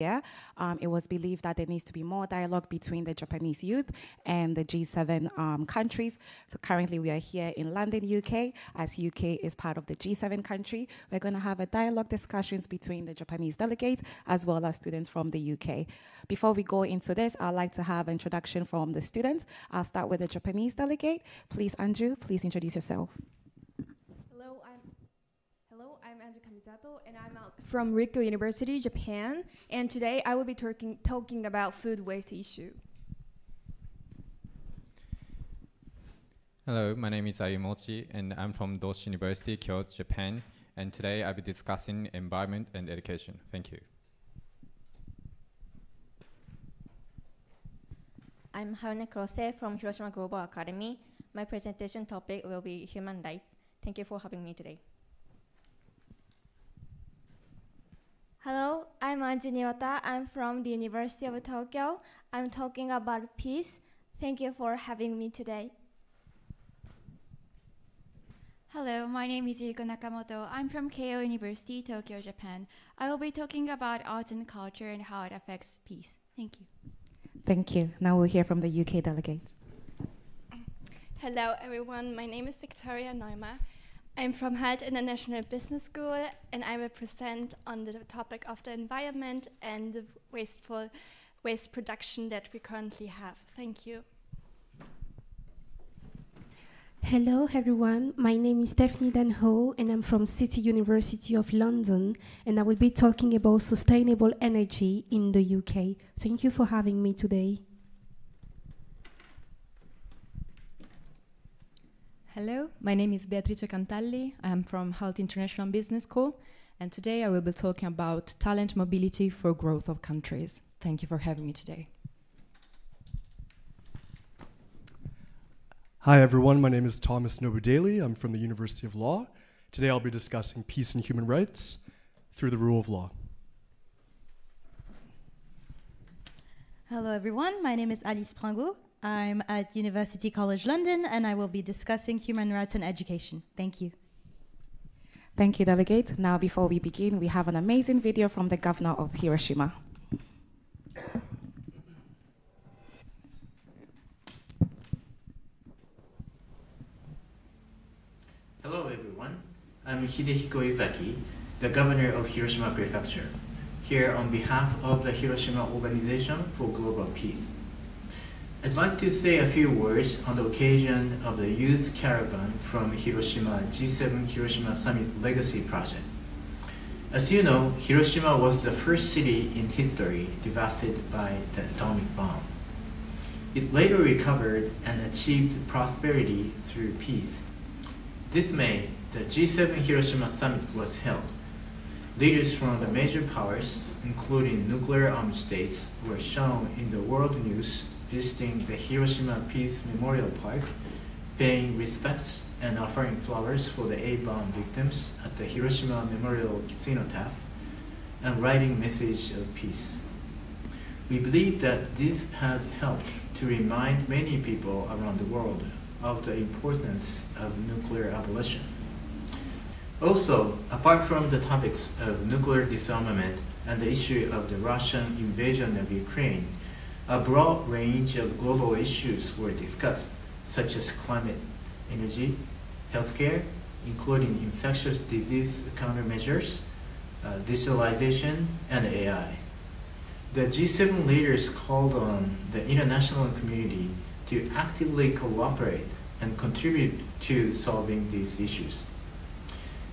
year, um, it was believed that there needs to be more dialogue between the Japanese youth and the G7 um, countries. So currently we are here in London, UK, as UK is part of the G7 country. We're going to have a dialogue discussions between the Japanese delegates as well as students from the UK. Before we go into this, I'd like to have introduction from the students. I'll start with the Japanese delegate. Please, Anju, please introduce yourself. Misato, and I'm from Rikkyo University, Japan. And today I will be talking, talking about food waste issue. Hello, my name is Ayumu Ochi, and I'm from Doshisha University, Kyoto, Japan. And today I'll be discussing environment and education. Thank you. I'm Harune Kurose from Hiroshima Global Academy. My presentation topic will be human rights. Thank you for having me today. Hello, I'm Anju Niwata. I'm from the University of Tokyo. I'm talking about peace. Thank you for having me today. Hello, my name is Yuiko Nakamoto. I'm from Keio University, Tokyo, Japan. I will be talking about arts and culture and how it affects peace. Thank you. Thank you. Now we'll hear from the UK delegate. Hello, everyone. My name is Victoria Neumer. I'm from Hult International Business School and I will present on the topic of the environment and the wasteful waste production that we currently have. Thank you. Hello everyone, my name is Stephanie Danho and I'm from City University of London and I will be talking about sustainable energy in the UK. Thank you for having me today. Hello, my name is Beatrice Cantelli. I am from Hult International Business School, and today I will be talking about talent mobility for growth of countries. Thank you for having me today. Hi everyone, my name is Thomas Nobu I'm from the University of Law. Today I'll be discussing peace and human rights through the rule of law. Hello everyone, my name is Alice Pringault. I'm at University College London and I will be discussing human rights and education. Thank you. Thank you, Delegate. Now, before we begin, we have an amazing video from the governor of Hiroshima. Hello, everyone. I'm Hidehiko Yuzaki, the governor of Hiroshima Prefecture, here on behalf of the Hiroshima Organization for Global Peace. I'd like to say a few words on the occasion of the youth caravan from Hiroshima G7 Hiroshima Summit Legacy Project. As you know, Hiroshima was the first city in history devastated by the atomic bomb. It later recovered and achieved prosperity through peace. This May, the G7 Hiroshima Summit was held. Leaders from the major powers, including nuclear armed states, were shown in the world news visiting the Hiroshima Peace Memorial Park, paying respects and offering flowers for the A-bomb victims at the Hiroshima Memorial Cenotaph, and writing message of peace. We believe that this has helped to remind many people around the world of the importance of nuclear abolition. Also, apart from the topics of nuclear disarmament and the issue of the Russian invasion of Ukraine, a broad range of global issues were discussed, such as climate, energy, healthcare, including infectious disease countermeasures, uh, digitalization, and AI. The G7 leaders called on the international community to actively cooperate and contribute to solving these issues.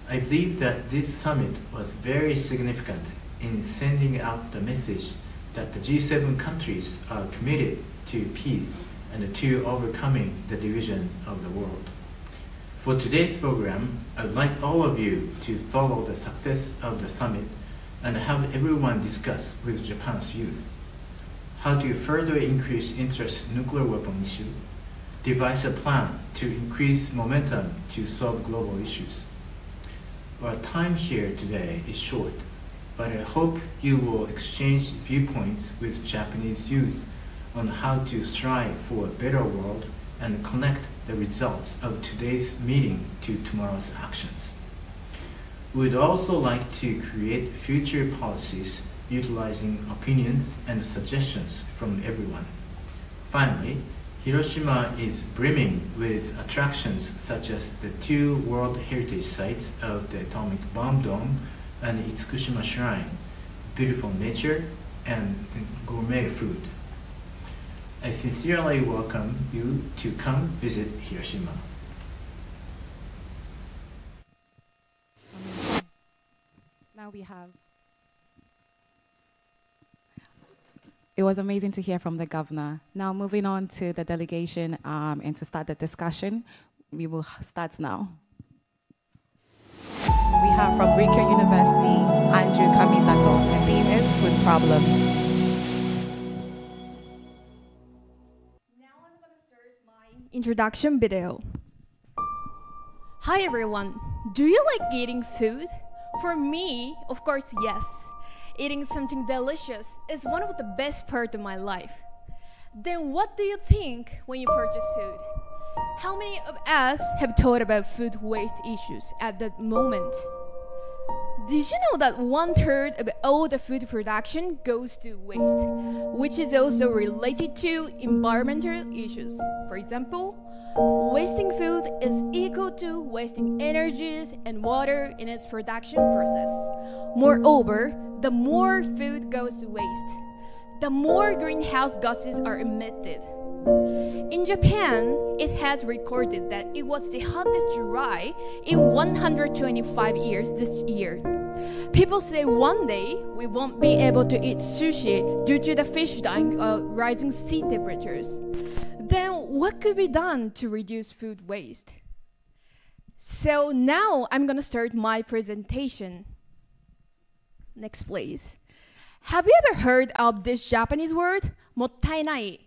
I believe that this summit was very significant in sending out the message that the G7 countries are committed to peace and to overcoming the division of the world. For today's program, I'd like all of you to follow the success of the summit and have everyone discuss with Japan's youth how to further increase interest in nuclear weapon issue, devise a plan to increase momentum to solve global issues. Our time here today is short, but I hope you will exchange viewpoints with Japanese youth on how to strive for a better world and connect the results of today's meeting to tomorrow's actions. We would also like to create future policies utilizing opinions and suggestions from everyone. Finally, Hiroshima is brimming with attractions such as the two World Heritage Sites of the Atomic Bomb Dome and Itsukushima Shrine, beautiful nature, and gourmet food. I sincerely welcome you to come visit Hiroshima. Now we have. It was amazing to hear from the governor. Now, moving on to the delegation um, and to start the discussion, we will start now. We have from Rikkyo University, Anju Kamizato. The theme is food problem. introduction video. Hi everyone. Do you like eating food? For me, of course, yes. Eating something delicious is one of the best parts of my life. Then what do you think when you purchase food? How many of us have thought about food waste issues at that moment? Did you know that one third of all the food production goes to waste, which is also related to environmental issues? For example, wasting food is equal to wasting energies and water in its production process. Moreover, the more food goes to waste, the more greenhouse gases are emitted. In Japan, it has recorded that it was the hottest July in 125 years this year. People say one day we won't be able to eat sushi due to the fish dying of rising sea temperatures. Then what could be done to reduce food waste? So now I'm gonna start my presentation. Next, please. Have you ever heard of this Japanese word, mottainai?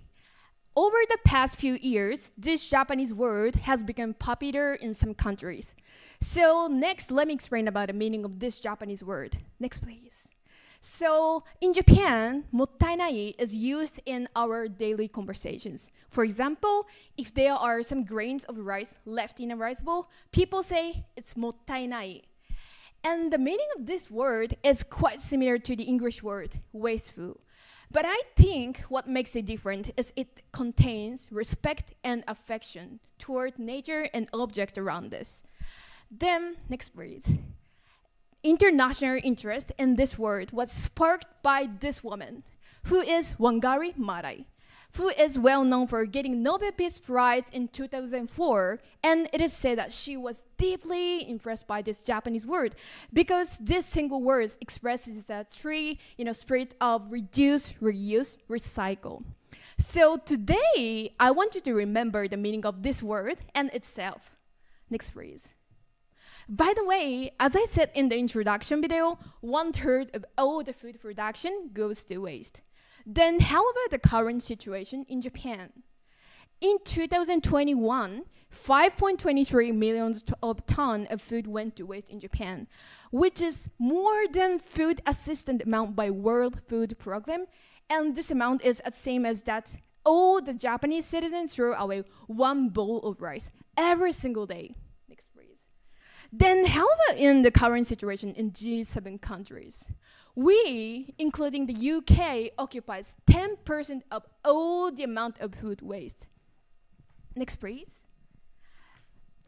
Over the past few years, this Japanese word has become popular in some countries. So next, let me explain about the meaning of this Japanese word. Next, please. So in Japan, mottainai is used in our daily conversations. For example, if there are some grains of rice left in a rice bowl, people say it's mottainai. And the meaning of this word is quite similar to the English word wasteful. But I think what makes it different is it contains respect and affection toward nature and object around us. Then, next please. International interest in this word was sparked by this woman, who is Wangari Maathai, who is well known for getting Nobel Peace Prize in 2004. And it is said that she was deeply impressed by this Japanese word because this single word expresses the three, you know, spirit of reduce, reuse, recycle. So today, I want you to remember the meaning of this word and itself. Next phrase. By the way, as I said in the introduction video, one third of all the food production goes to waste. Then how about the current situation in Japan? In 2021, 5.23 million of ton of food went to waste in Japan, which is more than food assistance amount by World Food Program, and this amount is the same as that all the Japanese citizens throw away one bowl of rice every single day. Next, please. Then how about in the current situation in G7 countries? We, including the UK, occupies 10% of all the amount of food waste. Next, please.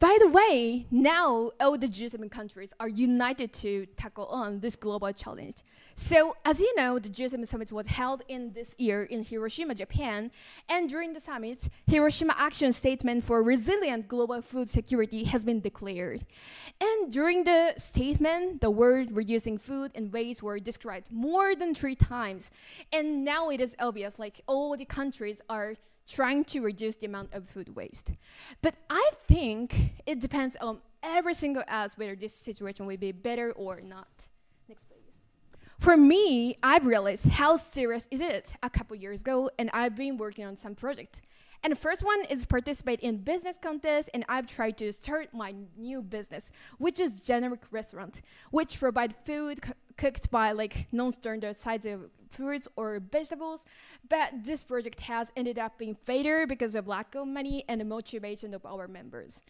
By the way, now all the G7 countries are united to tackle on this global challenge. So, as you know, the G7 summit was held in this year in Hiroshima, Japan, and during the summit, Hiroshima Action Statement for Resilient Global Food Security has been declared. And during the statement, the word reducing food and waste were described more than three times. And now it is obvious, like all the countries are trying to reduce the amount of food waste. But I think it depends on every single us whether this situation will be better or not. Next, please. For me, I've realized how serious is it a couple years ago, and I've been working on some project. And the first one is participate in business contest, and I've tried to start my new business, which is generic restaurant, which provide food cooked by like non-standard size of fruits or vegetables. But this project has ended up being failure because of lack of money and the motivation of our members.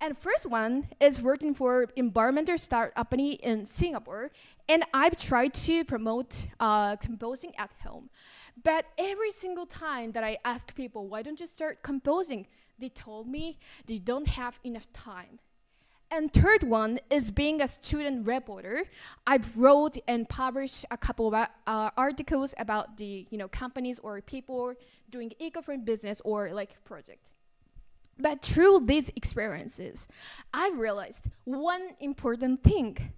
And first one is working for environmental start company in Singapore, and I've tried to promote uh, composing at home. But every single time that I ask people, why don't you start composing? They told me they don't have enough time. And third one is being a student reporter. I've wrote and published a couple of uh, articles about the you know companies or people doing eco-friendly business or like project. But through these experiences, I realized one important thing.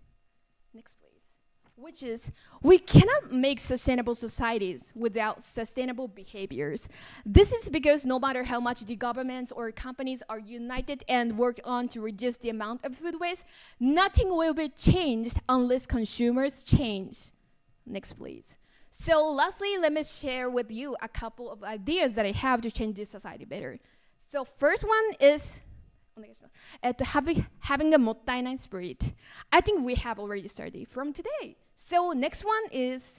Which is, we cannot make sustainable societies without sustainable behaviors. This is because no matter how much the governments or companies are united and work on to reduce the amount of food waste, nothing will be changed unless consumers change. Next, please. So lastly, let me share with you a couple of ideas that I have to change this society better. So first one is uh, having, having a mottainai spirit. I think we have already started from today. So next one is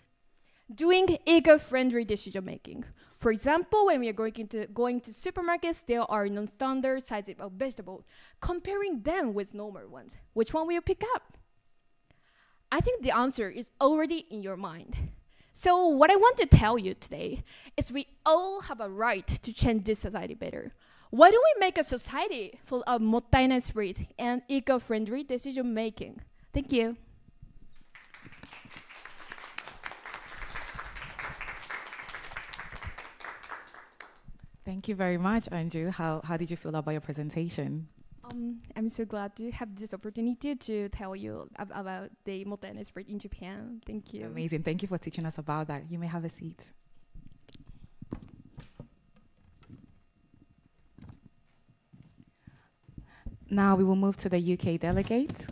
doing eco-friendly decision making. For example, when we are going into going to supermarkets, there are non-standard sizes of vegetables. Comparing them with normal ones, which one will you pick up? I think the answer is already in your mind. So what I want to tell you today is we all have a right to change this society better. Why don't we make a society full of mottainai spirit and eco-friendly decision making? Thank you. Thank you very much, Anju. How, how did you feel about your presentation? Um, I'm so glad to have this opportunity to tell you ab about the mottainai spirit in Japan. Thank you. Amazing. Thank you for teaching us about that. You may have a seat. Now we will move to the UK delegate.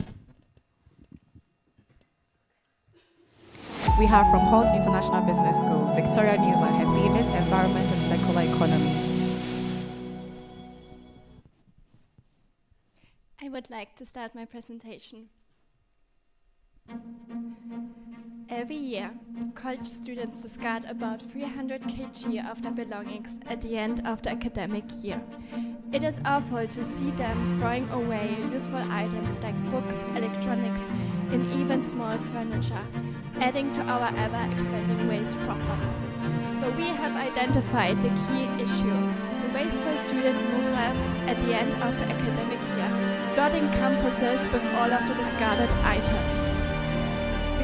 We have from Hult International Business School, Victoria Neumer. Her theme is Environment and Circular Economy. I would like to start my presentation. Every year, college students discard about 300 kg of their belongings at the end of the academic year. It is awful to see them throwing away useful items like books, electronics, and even small furniture, adding to our ever-expanding waste problem. So we have identified the key issue, the wasteful student movements at the end of the academic year, flooding campuses with all of the discarded items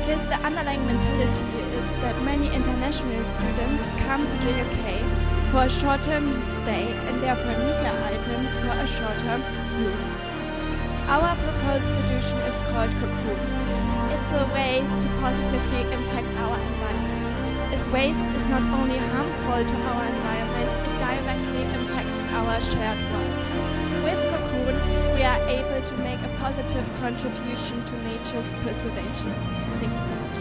because the underlying mentality is that many international students come to the UK for a short-term stay and therefore need their items for a short-term use. Our proposed solution is called Cocoon. It's a way to positively impact our environment. As waste is not only harmful to our environment, it directly impacts our shared world. We are able to make a positive contribution to nature's preservation. Thank you so much.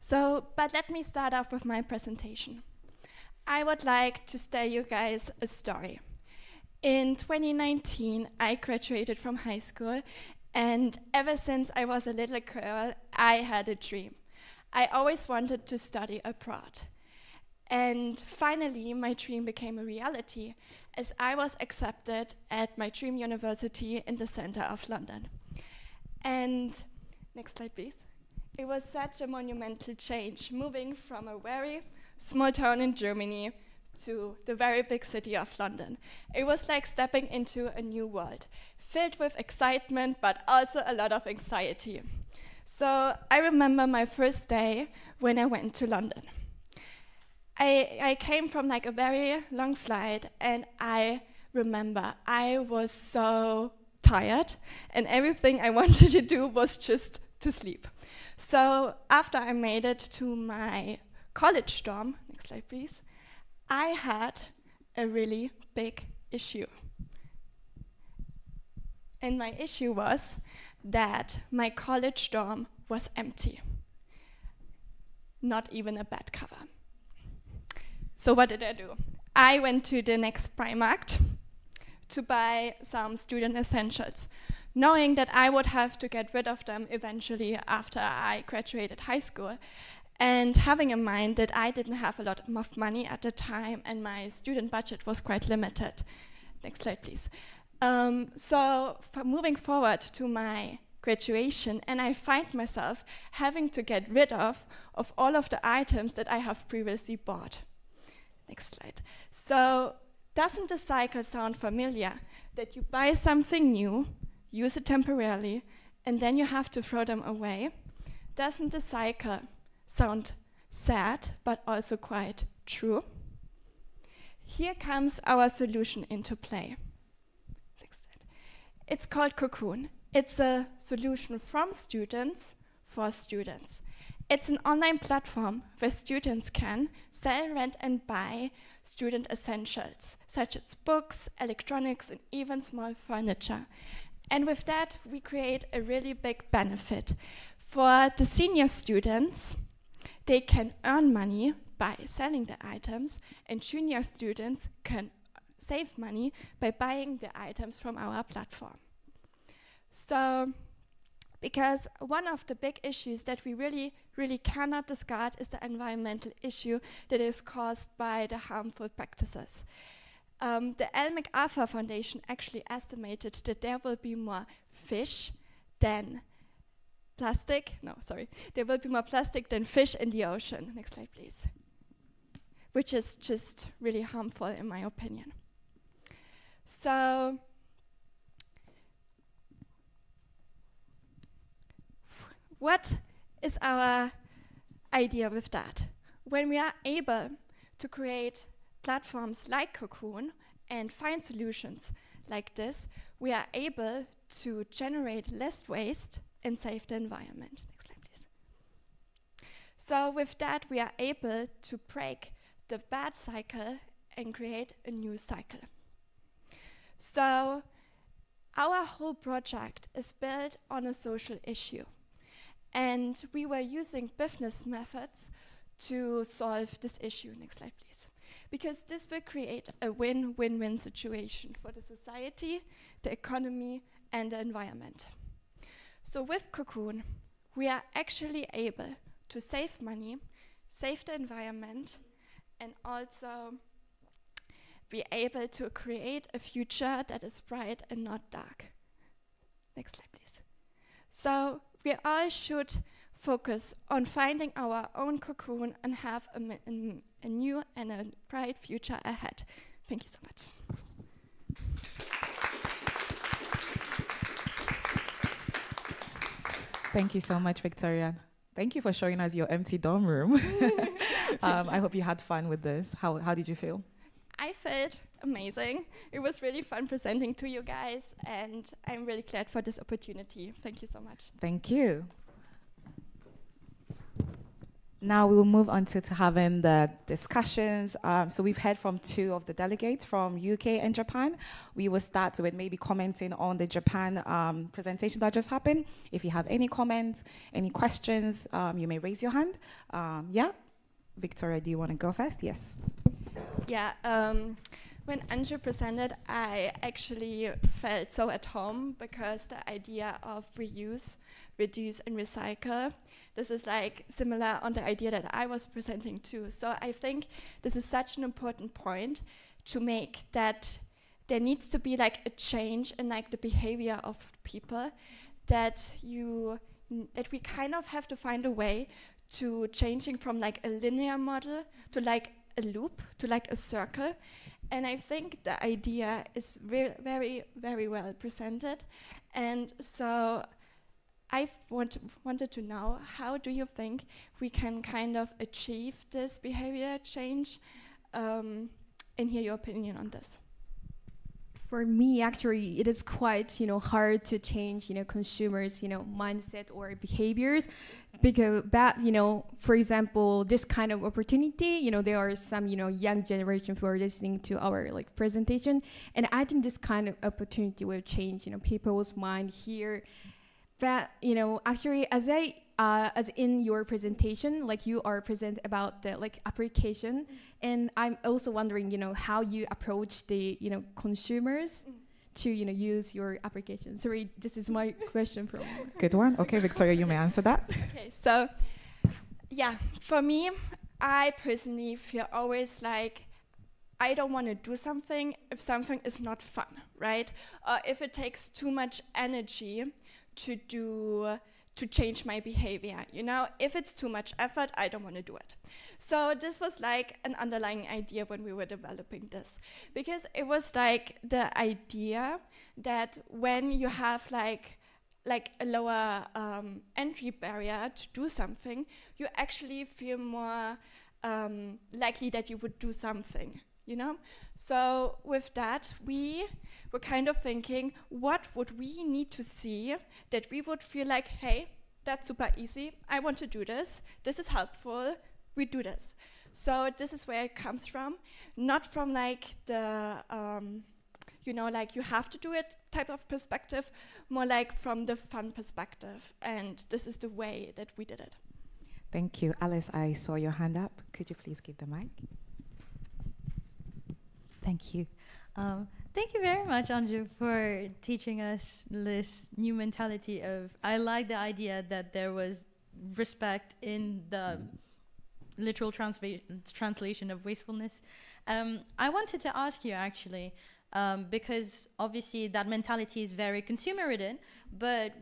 So, but let me start off with my presentation. I would like to tell you guys a story. In 2019, I graduated from high school, and ever since I was a little girl, I had a dream. I always wanted to study abroad. And finally, my dream became a reality as I was accepted at my dream university in the center of London. And next slide, please. It was such a monumental change, moving from a very small town in Germany to the very big city of London. It was like stepping into a new world, filled with excitement, but also a lot of anxiety. So I remember my first day when I went to London. I, I came from like a very long flight, and I remember I was so tired, and everything I wanted to do was just to sleep. So after I made it to my college dorm, next slide please, I had a really big issue. And my issue was that my college dorm was empty. Not even a bed cover. So what did I do? I went to the next Primark to buy some student essentials, knowing that I would have to get rid of them eventually after I graduated high school. And having in mind that I didn't have a lot of money at the time and my student budget was quite limited. Next slide, please. Um, so, moving forward to my graduation, and I find myself having to get rid of, of all of the items that I have previously bought. Next slide. So, doesn't the cycle sound familiar? That you buy something new, use it temporarily, and then you have to throw them away? Doesn't the cycle sound sad, but also quite true? Here comes our solution into play. It's called Cocoon. It's a solution from students for students. It's an online platform where students can sell, rent, and buy student essentials, such as books, electronics, and even small furniture. And with that, we create a really big benefit. For the senior students, they can earn money by selling the items, and junior students can save money by buying the items from our platform. So, because one of the big issues that we really, really cannot discard is the environmental issue that is caused by the harmful practices. Um, the Ellen MacArthur Foundation actually estimated that there will be more fish than plastic. No, sorry. There will be more plastic than fish in the ocean. Next slide, please. Which is just really harmful, in my opinion. So, what is our idea with that? When we are able to create platforms like Cocoon and find solutions like this, we are able to generate less waste and save the environment. Next slide, please. So with that, we are able to break the bad cycle and create a new cycle. So our whole project is built on a social issue. And we were using business methods to solve this issue. Next slide, please. Because this will create a win win win situation for the society, the economy, and the environment. So, with Cocoon, we are actually able to save money, save the environment, and also be able to create a future that is bright and not dark. Next slide, please. So, we all should focus on finding our own cocoon and have a, a, a new and a bright future ahead. Thank you so much. Thank you so much, Victoria. Thank you for showing us your empty dorm room. um, I hope you had fun with this. How, how did you feel? I felt amazing. It was really fun presenting to you guys, and I'm really glad for this opportunity. Thank you so much. Thank you. Now we will move on to, to having the discussions. Um, so we've heard from two of the delegates from UK and Japan. We will start with maybe commenting on the Japan um, presentation that just happened. If you have any comments, any questions, um, you may raise your hand. Um, yeah, Victoria, do you want to go first? Yes. Yeah. Um, when Anju presented, I actually felt so at home because the idea of reuse, reduce, and recycle this is like similar on the idea that I was presenting too. So I think this is such an important point to make that there needs to be like a change in like the behavior of people that you that we kind of have to find a way to changing from like a linear model to like a loop to like a circle. And i think the idea is very very well presented. And so I want, wanted to know how do you think we can kind of achieve this behavior change? Um, and hear your opinion on this. For me, actually, it is quite you know hard to change you know consumers you know mindset or behaviors because that you know for example this kind of opportunity you know there are some you know young generation who are listening to our like presentation. And I think this kind of opportunity will change you know people's mind here. That you know actually as I uh, as in your presentation, like you are present about the like application, mm. and I'm also wondering, you know, how you approach the you know consumers mm. to you know use your application. Sorry, this is my question from. Good one. Okay, Victoria, you may answer that. Okay, so yeah, for me, I personally feel always like I don't want to do something if something is not fun, right? Or if it takes too much energy to do to change my behavior. You know, if it's too much effort, I don't want to do it. So this was like an underlying idea when we were developing this, because it was like the idea that when you have like like a lower um, entry barrier to do something, you actually feel more um, likely that you would do something. You know, so with that we we're kind of thinking, what would we need to see that we would feel like, hey, that's super easy. I want to do this. This is helpful. We do this. So this is where it comes from, not from like the, um, you know, like you have to do it type of perspective, more like from the fun perspective. And this is the way that we did it. Thank you. Alice, I saw your hand up. Could you please give the mic? Thank you. Um, Thank you very much, Anju, for teaching us this new mentality of. I like the idea that there was respect in the literal transva- translation of wastefulness. Um, I wanted to ask you actually, um, because obviously that mentality is very consumer ridden, but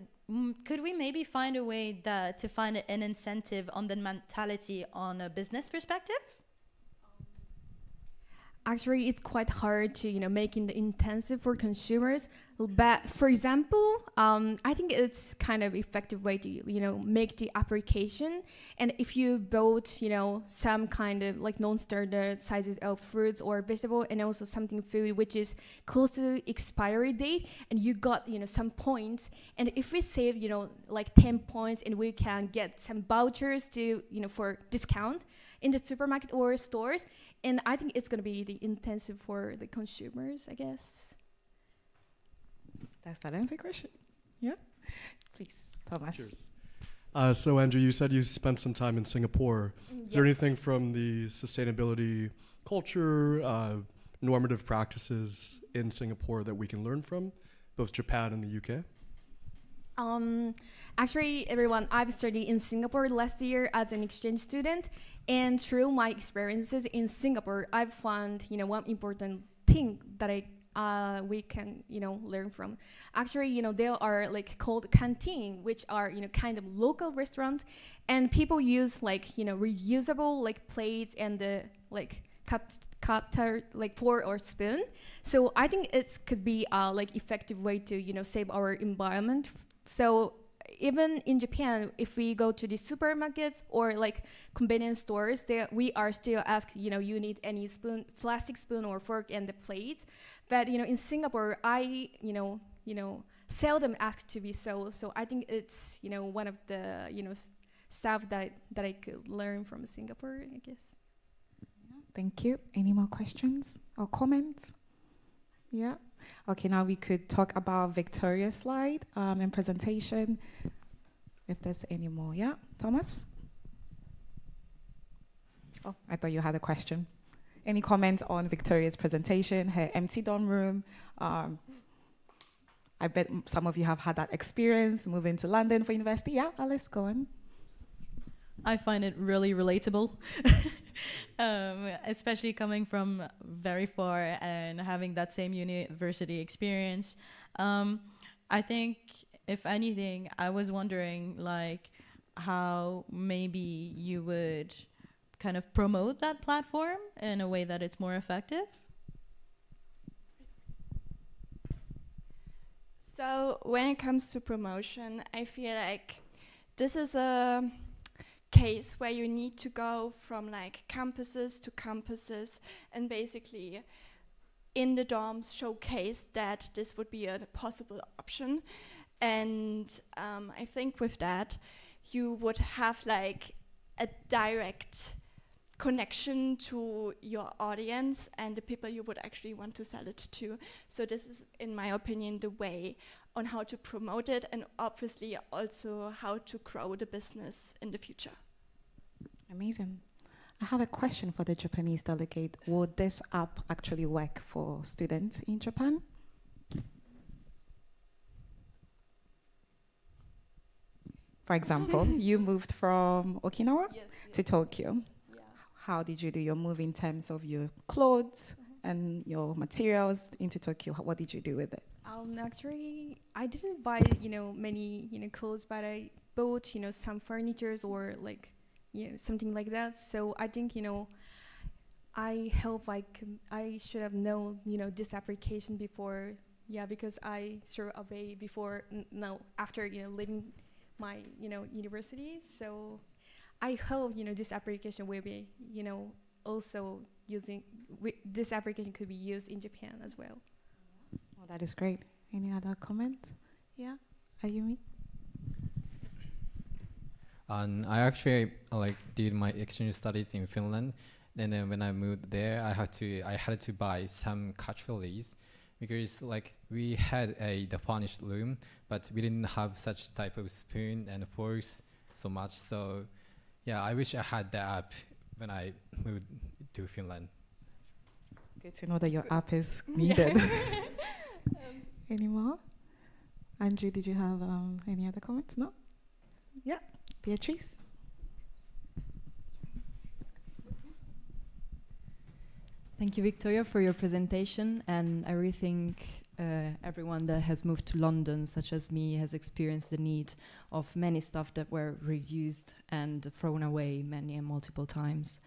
could we maybe find a way that to find an incentive on the mentality on a business perspective? Actually it's quite hard to you know making the intensive for consumers but for example um, i think it's kind of effective way to you know make the application and if you build you know some kind of like non-standard sizes of fruits or vegetable and also something food which is close to expiry date and you got you know some points and if we save you know like 10 points and we can get some vouchers to you know for discount in the supermarket or stores and I think it's going to be the intensive for the consumers, I guess. Does that answer the question? Yeah? Please, Thomas. Cheers. Uh, so, Anju, you said you spent some time in Singapore. Is there anything from the sustainability culture, uh, normative practices in Singapore that we can learn from, both Japan and the UK? Um, actually, everyone, I've studied in Singapore last year as an exchange student, and through my experiences in Singapore, I've found you know one important thing that I uh, we can you know learn from. Actually, you know there are like called canteen, which are you know kind of local restaurant, and people use like you know reusable like plates and the like cut cutter like fork or spoon. So I think it could be a like effective way to you know save our environment so even in Japan, if we go to the supermarkets or like convenience stores, there we are still asked, you know, you need any spoon, plastic spoon or fork and the plate. But you know, in Singapore, I, you know, you know, seldom asked to be so. So I think it's, you know, one of the, you know, stuff that that I could learn from Singapore, I guess. Thank you. Any more questions or comments? Yeah. Okay, now we could talk about Victoria's slide um, and presentation. If there's any more, yeah, Thomas? Oh, I thought you had a question. Any comments on Victoria's presentation, her empty dorm room? Um, I bet some of you have had that experience moving to London for university. Yeah, Alice, go on. I find it really relatable, um, especially coming from very far and having that same university experience. Um, I think, if anything, I was wondering like how maybe you would kind of promote that platform in a way that it's more effective. So when it comes to promotion, I feel like this is a case where you need to go from like campuses to campuses and basically in the dorms showcase that this would be a possible option. And um, I think with that, you would have like a direct connection to your audience and the people you would actually want to sell it to. So this is, in my opinion, the way on how to promote it and obviously also how to grow the business in the future. Amazing. I have a question for the Japanese delegate. Would this app actually work for students in Japan? For example, you moved from Okinawa to Tokyo. How did you do your move in terms of your clothes and your materials into Tokyo? What did you do with it? Um, actually, I didn't buy you know many you know clothes, but I bought you know some furnitures or like know something like that. So I think you know I hope like um, I should have known you know this application before. Yeah, because I threw away before n- no after you know leaving my you know university. So I hope you know this application will be you know also using this application could be used in Japan as well. Oh, that is great. Any other comments? Yeah, Ayumu? And I actually like did my exchange studies in Finland. And then when I moved there, I had to I had to buy some cutleries because like we had a the furnished room, but we didn't have such type of spoon and forks so much. So yeah, I wish I had that app when I moved to Finland. Good to know that your app is needed. any more? Anju, did you have um, any other comments? No? Yeah, Beatrice? Thank you, Victoria, for your presentation. And I really think uh, everyone that has moved to London, such as me, has experienced the need of many stuff that were reused and thrown away many and multiple times.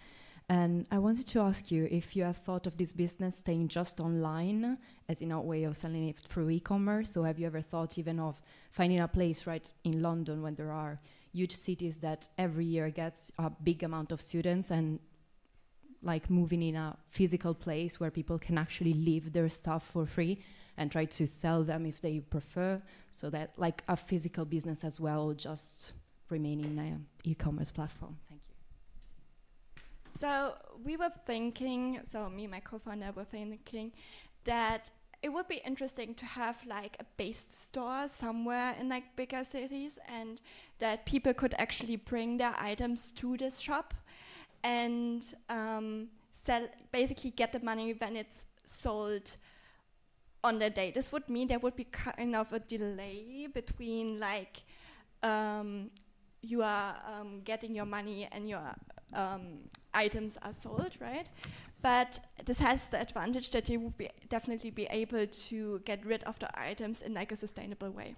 And I wanted to ask you if you have thought of this business staying just online, as in a way of selling it through e-commerce, or have you ever thought even of finding a place right in London when there are huge cities that every year gets a big amount of students and like moving in a physical place where people can actually leave their stuff for free and try to sell them if they prefer so that like a physical business as well just remaining an e-commerce platform So we were thinking, so me and my co-founder were thinking that it would be interesting to have like a based store somewhere in like bigger cities and that people could actually bring their items to this shop and um, sell basically get the money when it's sold on the day. This would mean there would be kind of a delay between like um, you are um, getting your money and your um, items are sold, right? But this has the advantage that you would be definitely be able to get rid of the items in like a sustainable way.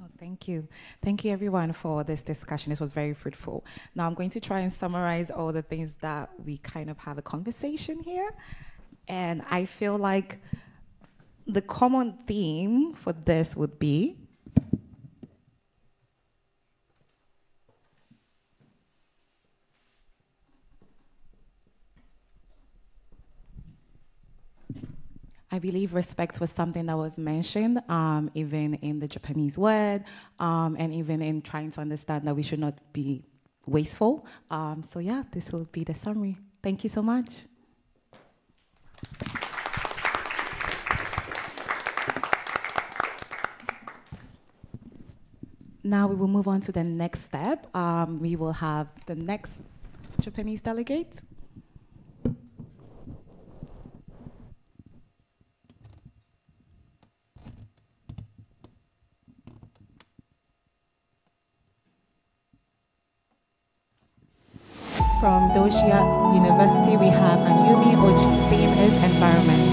Oh, thank you. Thank you, everyone, for this discussion. This was very fruitful. Now, I'm going to try and summarize all the things that we kind of have a conversation here. And I feel like the common theme for this would be I believe respect was something that was mentioned, um, even in the Japanese word, um, and even in trying to understand that we should not be wasteful. Um, so, yeah, this will be the summary. Thank you so much. Now we will move on to the next step. Um, we will have the next Japanese delegate. From Doshisha University, we have Ayumu Ochi. Theme is environment.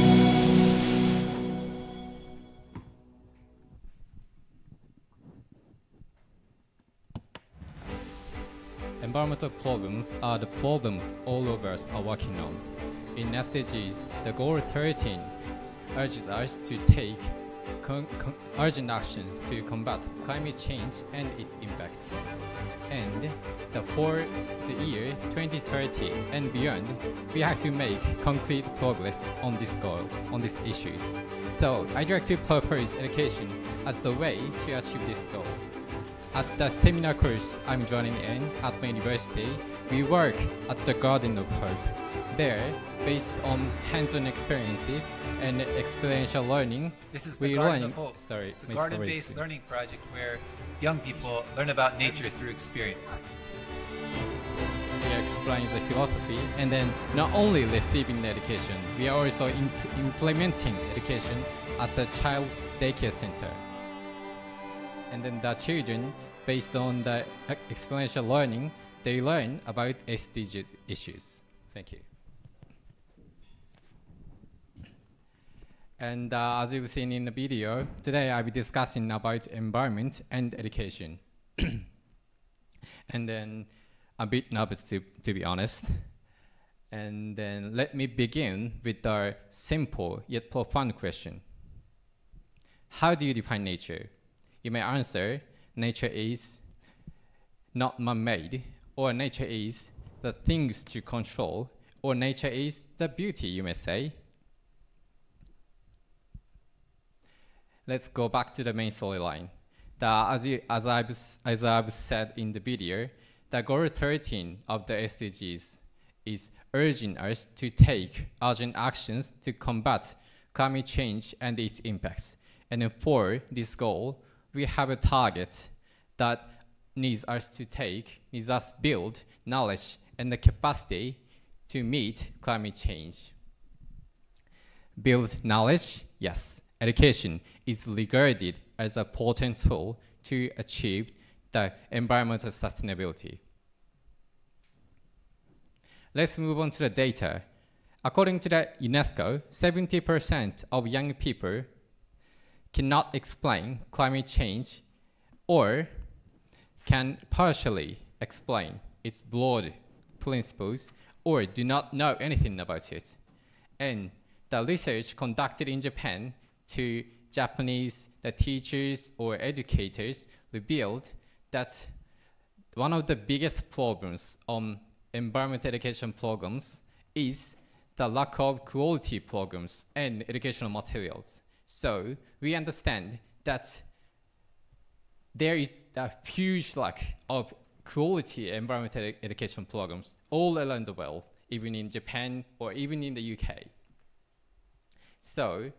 Environmental problems are the problems all of us are working on. In SDGs, the goal 13 urges us to take con- con- urgent action to combat climate change and its impacts. And the, for the year 2030 and beyond, we have to make concrete progress on this goal, on these issues. So I'd like to propose education as a way to achieve this goal. At the seminar course I'm joining in at my university, we work at the Garden of Hope. There, based on hands-on experiences and experiential learning, This is the we Garden learn. of Hope. Sorry, it's a garden-based learning project where young people learn about nature through experience. We are exploring the philosophy and then not only receiving the education, we are also imp- implementing education at the child daycare center. and then the children, based on the experiential learning, they learn about SDG issues. Thank you. And uh, as you've seen in the video, today I'll be discussing about environment and education. and then a bit nervous to, to be honest. And then let me begin with our simple yet profound question. How do you define nature? You may answer, nature is not man-made, or nature is the things to control, or nature is the beauty, you may say. Let's go back to the main storyline. As, you, as, I've, as I've said in the video, the goal 13 of the SDGs is urging us to take urgent actions to combat climate change and its impacts. And for this goal, we have a target that needs us to take, needs us build knowledge and the capacity to meet climate change. Build knowledge, yes. Education is regarded as a potent tool to achieve the environmental sustainability. Let's move on to the data. According to the UNESCO, 70% of young people cannot explain climate change or can partially explain its broad principles or do not know anything about it. And the research conducted in Japan to Japanese the teachers or educators revealed that one of the biggest problems on environment education programs is the lack of quality programs and educational materials. So we understand that there is a huge lack of quality environmental ed education programs all around the world, even in Japan or even in the UK. So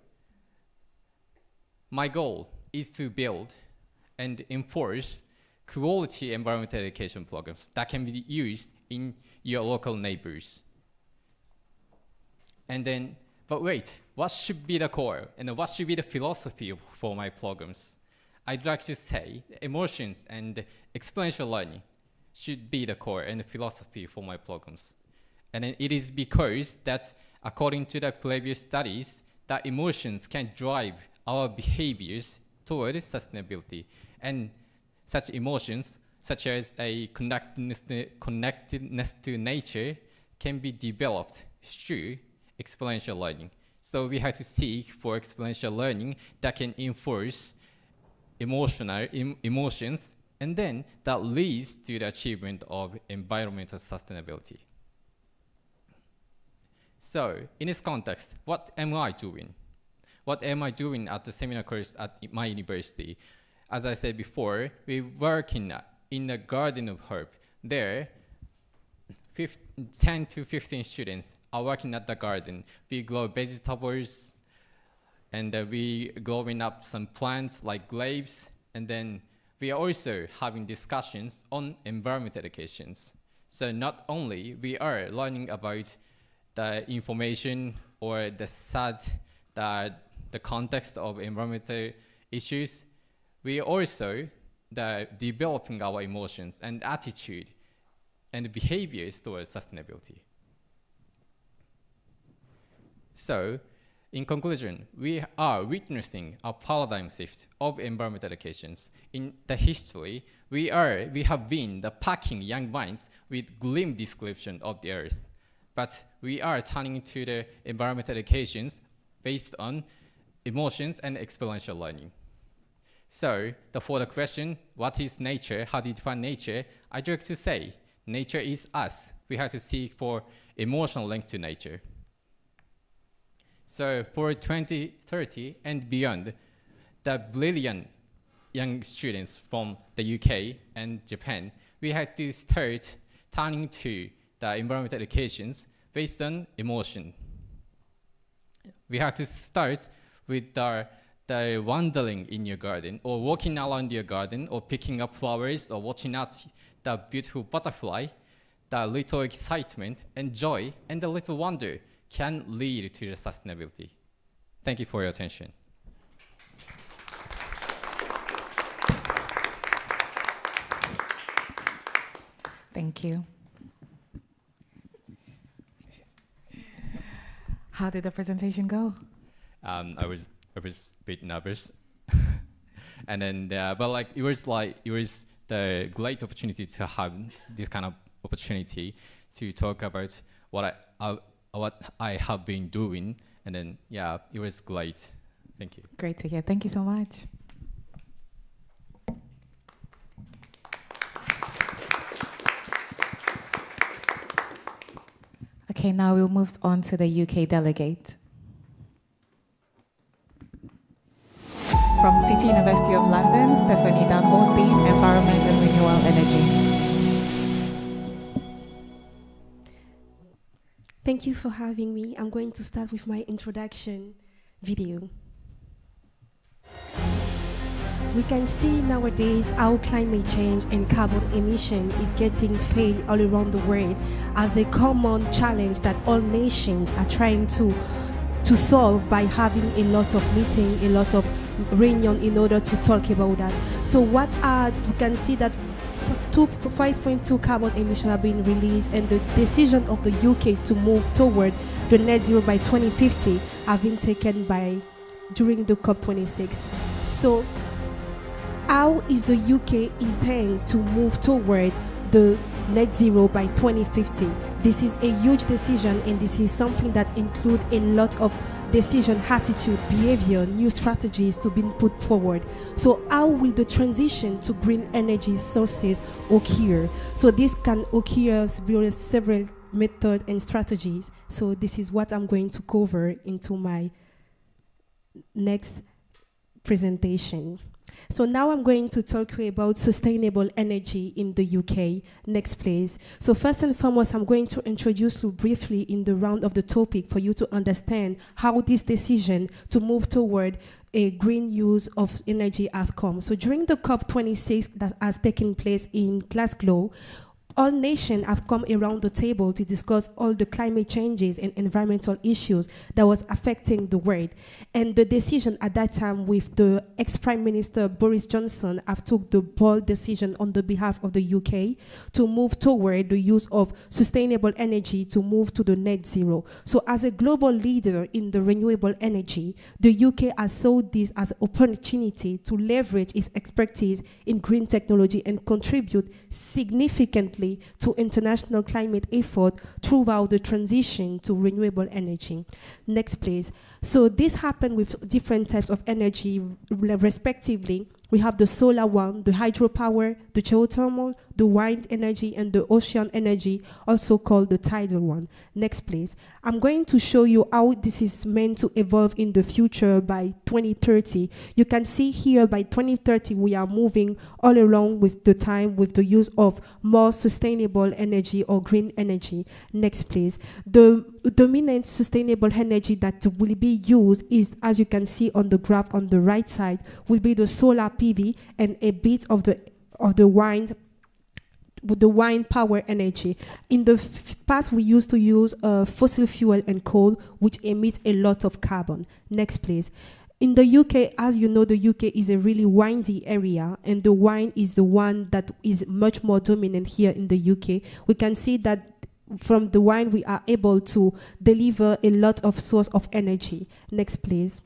my goal is to build and enforce quality environmental education programs that can be used in your local neighbors. And then, but wait, what should be the core and what should be the philosophy for my programs? I'd like to say emotions and experiential learning should be the core and the philosophy for my programs. And it is because that according to the previous studies, that emotions can drive our behaviors toward sustainability. And such emotions, such as a connectedness, connectedness to nature, can be developed through experiential learning. So we have to seek for experiential learning that can enforce emotional em emotions, and then that leads to the achievement of environmental sustainability. So in this context, what am I doing? What am I doing at the seminar course at my university? As I said before, we work in, in the Garden of Hope. There, 10 to 15 students are working at the garden. We grow vegetables, and uh, we growing up some plants like grapes, and then we are also having discussions on environment educations. So not only we are learning about the information or the sad that the context of environmental issues, we also the developing our emotions and attitude and behaviors towards sustainability. So, in conclusion, we are witnessing a paradigm shift of environmental educations. In the history, we, are, we have been the packing young minds with glim description of the earth. But we are turning to the environmental educations based on emotions, and experiential learning. So the, for the question, what is nature, how do you define nature, I'd like to say, nature is us. We have to seek for emotional link to nature. So for 2030 and beyond, the brilliant young students from the UK and Japan, we had to start turning to the environmental educations based on emotion. We have to start with their, their wandering in your garden or walking around your garden or picking up flowers or watching out that beautiful butterfly, that little excitement and joy and the little wonder can lead to the sustainability. Thank you for your attention. Thank you. How did the presentation go? Um, I was I was a bit nervous, and then uh, but like it was like it was the great opportunity to have this kind of opportunity to talk about what I uh, what I have been doing, and then yeah, it was great. Thank you. Great to hear. Thank you so much. Okay, now we'll move on to the UK delegate. From City University of London, Stephanie Danho, Environment and Renewable Energy. Thank you for having me. I'm going to start with my introduction video. We can see nowadays how climate change and carbon emission is getting felt all around the world as a common challenge that all nations are trying to to solve by having a lot of meeting, a lot of reunion in order to talk about that. So what are you can see that 5.2 carbon emissions have been released and the decision of the UK to move toward the net zero by 2050 have been taken by during the COP26. So how is the UK intends to move toward the net zero by 2050? This is a huge decision and this is something that includes a lot of decision, attitude, behavior, new strategies to be put forward. So how will the transition to green energy sources occur? So this can occur via several methods and strategies. So this is what I'm going to cover into my next presentation. So now I'm going to talk to you about sustainable energy in the UK. Next, please. So first and foremost, I'm going to introduce you briefly in the round of the topic for you to understand how this decision to move toward a green use of energy has come. So during the COP26 that has taken place in Glasgow, all nations have come around the table to discuss all the climate changes and environmental issues that was affecting the world. And the decision at that time with the ex-prime minister Boris Johnson have took the bold decision on the behalf of the UK to move toward the use of sustainable energy to move to the net zero. So as a global leader in the renewable energy, the UK has saw this as an opportunity to leverage its expertise in green technology and contribute significantly to international climate effort throughout the transition to renewable energy. Next, please. So this happened with different types of energy, respectively. We have the solar one, the hydropower, the geothermal, the wind energy, and the ocean energy, also called the tidal one. Next, please. I'm going to show you how this is meant to evolve in the future by 2030. You can see here by 2030, we are moving all along with the time with the use of more sustainable energy or green energy. Next, please. The dominant sustainable energy that will be used is, as you can see on the graph on the right side, will be the solar PV and a bit of the of the wind the wind power energy. In the past, we used to use uh, fossil fuel and coal, which emit a lot of carbon. Next, please. In the UK, as you know, the UK is a really windy area, and the wind is the one that is much more dominant here in the UK. We can see that from the wind, we are able to deliver a lot of source of energy. Next, please.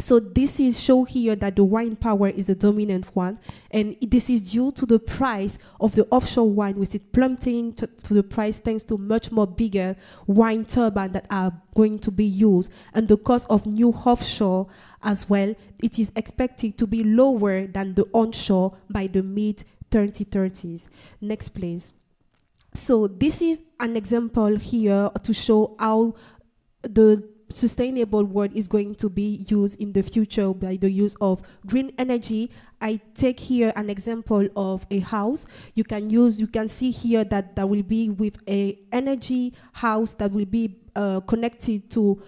So this is show here that the wine power is the dominant one, and this is due to the price of the offshore wine, which is plummeting to, to, the price thanks to much more bigger wine turbine that are going to be used, and the cost of new offshore as well. It is expected to be lower than the onshore by the mid 2030s. Next, please. So this is an example here to show how the sustainable world is going to be used in the future by the use of green energy. I take here an example of a house. You can use, you can see here that that will be with a energy house that will be uh, connected to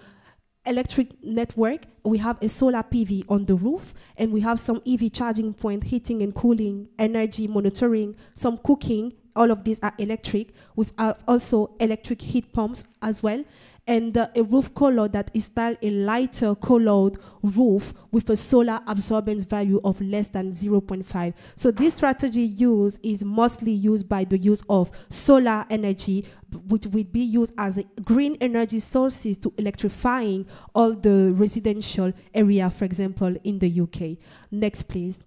electric network. We have a solar PV on the roof and we have some EV charging point, heating and cooling, energy monitoring, some cooking. All of these are electric. We've also electric heat pumps as well and uh, a roof color that is install a lighter colored roof with a solar absorbance value of less than 0.5. So this strategy use is mostly used by the use of solar energy, which would be used as a green energy sources to electrifying all the residential area, for example, in the UK. Next, please.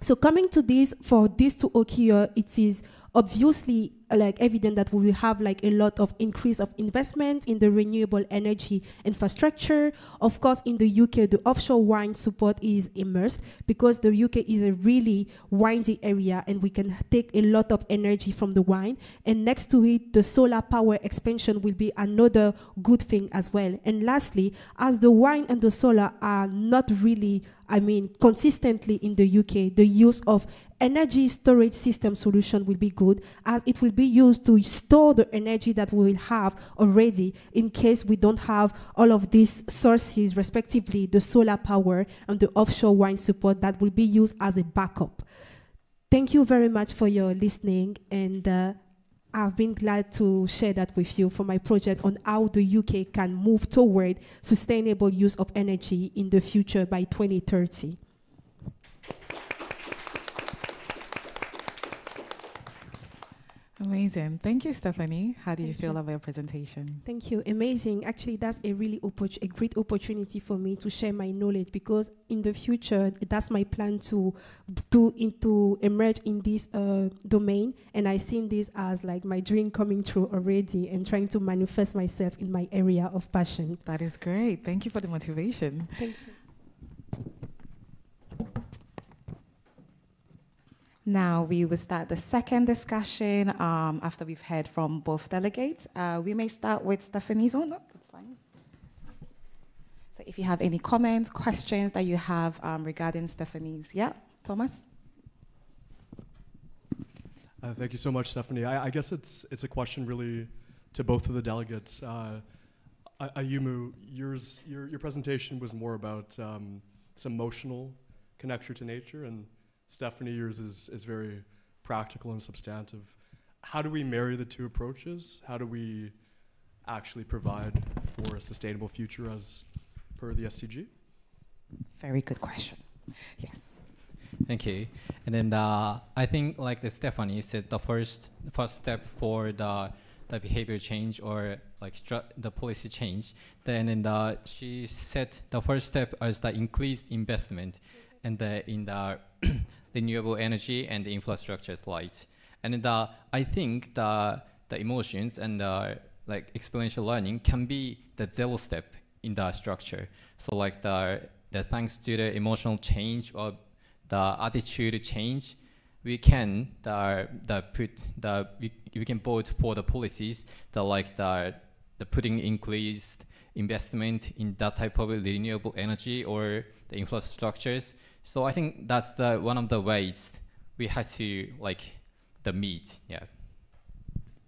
So coming to this, for this to occur, it is obviously like evident that we will have like a lot of increase of investment in the renewable energy infrastructure. Of course, in the UK, the offshore wind support is immersed because the UK is a really windy area and we can take a lot of energy from the wind. And next to it, the solar power expansion will be another good thing as well. And lastly, as the wind and the solar are not really I mean, consistently in the UK, the use of energy storage system solution will be good as it will be used to store the energy that we will have already in case we don't have all of these sources, respectively, the solar power and the offshore wind support that will be used as a backup. Thank you very much for your listening and uh, I've been glad to share that with you for my project on how the UK can move toward sustainable use of energy in the future by 2030. Amazing. Thank you, Stephanie. How did you feel about your presentation? Thank you. Amazing. Actually, that's a really a great opportunity for me to share my knowledge because in the future, that's my plan to to into emerge in this uh, domain, and I seen this as like my dream coming true already, and trying to manifest myself in my area of passion. That is great. Thank you for the motivation. Thank you. Now we will start the second discussion um, after we've heard from both delegates. Uh, we may start with Stephanie's. No, that's fine. So if you have any comments, questions that you have um, regarding Stephanie's, yeah, Thomas? Uh, thank you so much, Stephanie. I, I guess it's it's a question really to both of the delegates. Uh, Ayumu, yours your your presentation was more about um, some emotional connection to nature, and Stephanie, yours is is very practical and substantive. How do we marry the two approaches? How do we actually provide for a sustainable future as per the SDG? Very good question. Yes. Thank you. And then uh, I think, like the Stephanie said, the first first step for the the behavior change or like stru- the policy change. Then and uh, she said the first step is the increased investment, and the in the renewable energy and the infrastructure is light. And the, I think the the emotions and the like experiential learning can be the zero step in the structure. So like the the thanks to the emotional change or the attitude change, we can the the put the we, we can vote for the policies that like the the putting increased investment in that type of renewable energy or the infrastructures. So I think that's the one of the ways we had to like the meet. Yeah.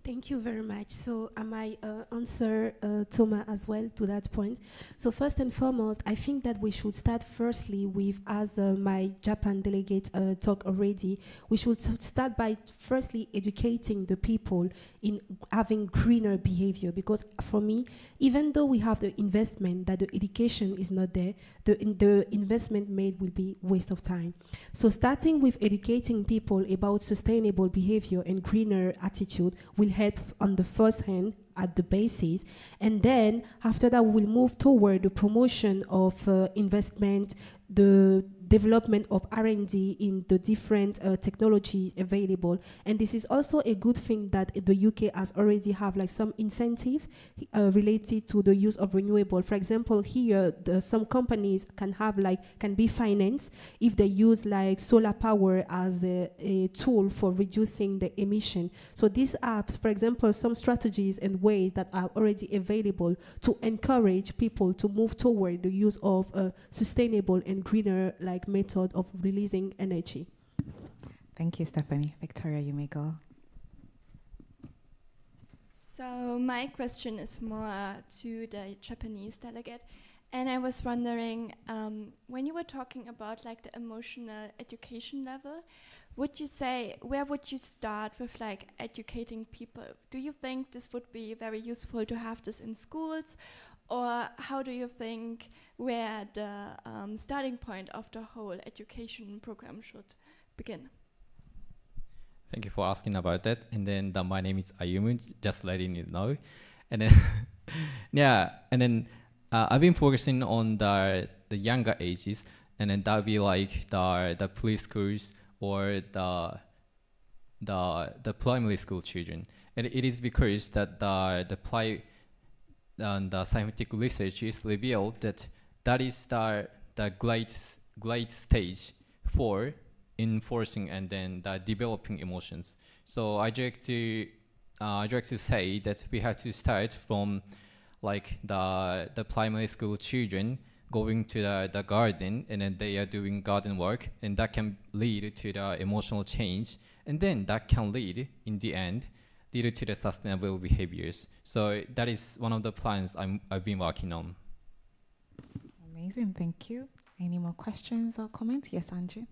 Thank you very much. So I might uh, answer uh, Thomas as well to that point. So first and foremost, I think that we should start firstly with, as uh, my Japan delegate uh, talked already, we should start by firstly educating the people in having greener behavior. Because for me, even though we have the investment, that the education is not there, the, in the investment made will be waste of time. So starting with educating people about sustainable behavior and greener attitude will help on the first hand at the basis and then after that we will move toward the promotion of uh, investment the development of r&d in the different uh, technology available. And this is also a good thing that the uk has already have like some incentive uh, related to the use of renewable. For example here the, some companies can have like can be financed if they use like solar power as a, a tool for reducing the emission. So these apps for example some strategies and ways that are already available to encourage people to move toward the use of a sustainable and greener like method of releasing energy Thank you, Stephanie. Victoria, you may go. So my question is more to the Japanese delegate. And I was wondering, um, when you were talking about like the emotional education level, would you say where would you start with like educating people? Do you think this would be very useful to have this in schools, or how do you think where the um, starting point of the whole education program should begin? Thank you for asking about that. And then the, my name is Ayumu, just letting you know. And then, yeah, and then uh, I've been focusing on the the younger ages, and then that'll be like the the preschools or the the the primary school children. And it is because that the the pri and the scientific research is revealed that that is the the great great stage for enforcing and then the developing emotions. So I'd like to uh, I like to say that we have to start from like the the primary school children going to the, the garden and then they are doing garden work and that can lead to the emotional change and then that can lead in the end lead to the sustainable behaviors so that is one of the plans I'm, i've been working on Amazing, thank you. Any more questions or comments? Yes, Andrew.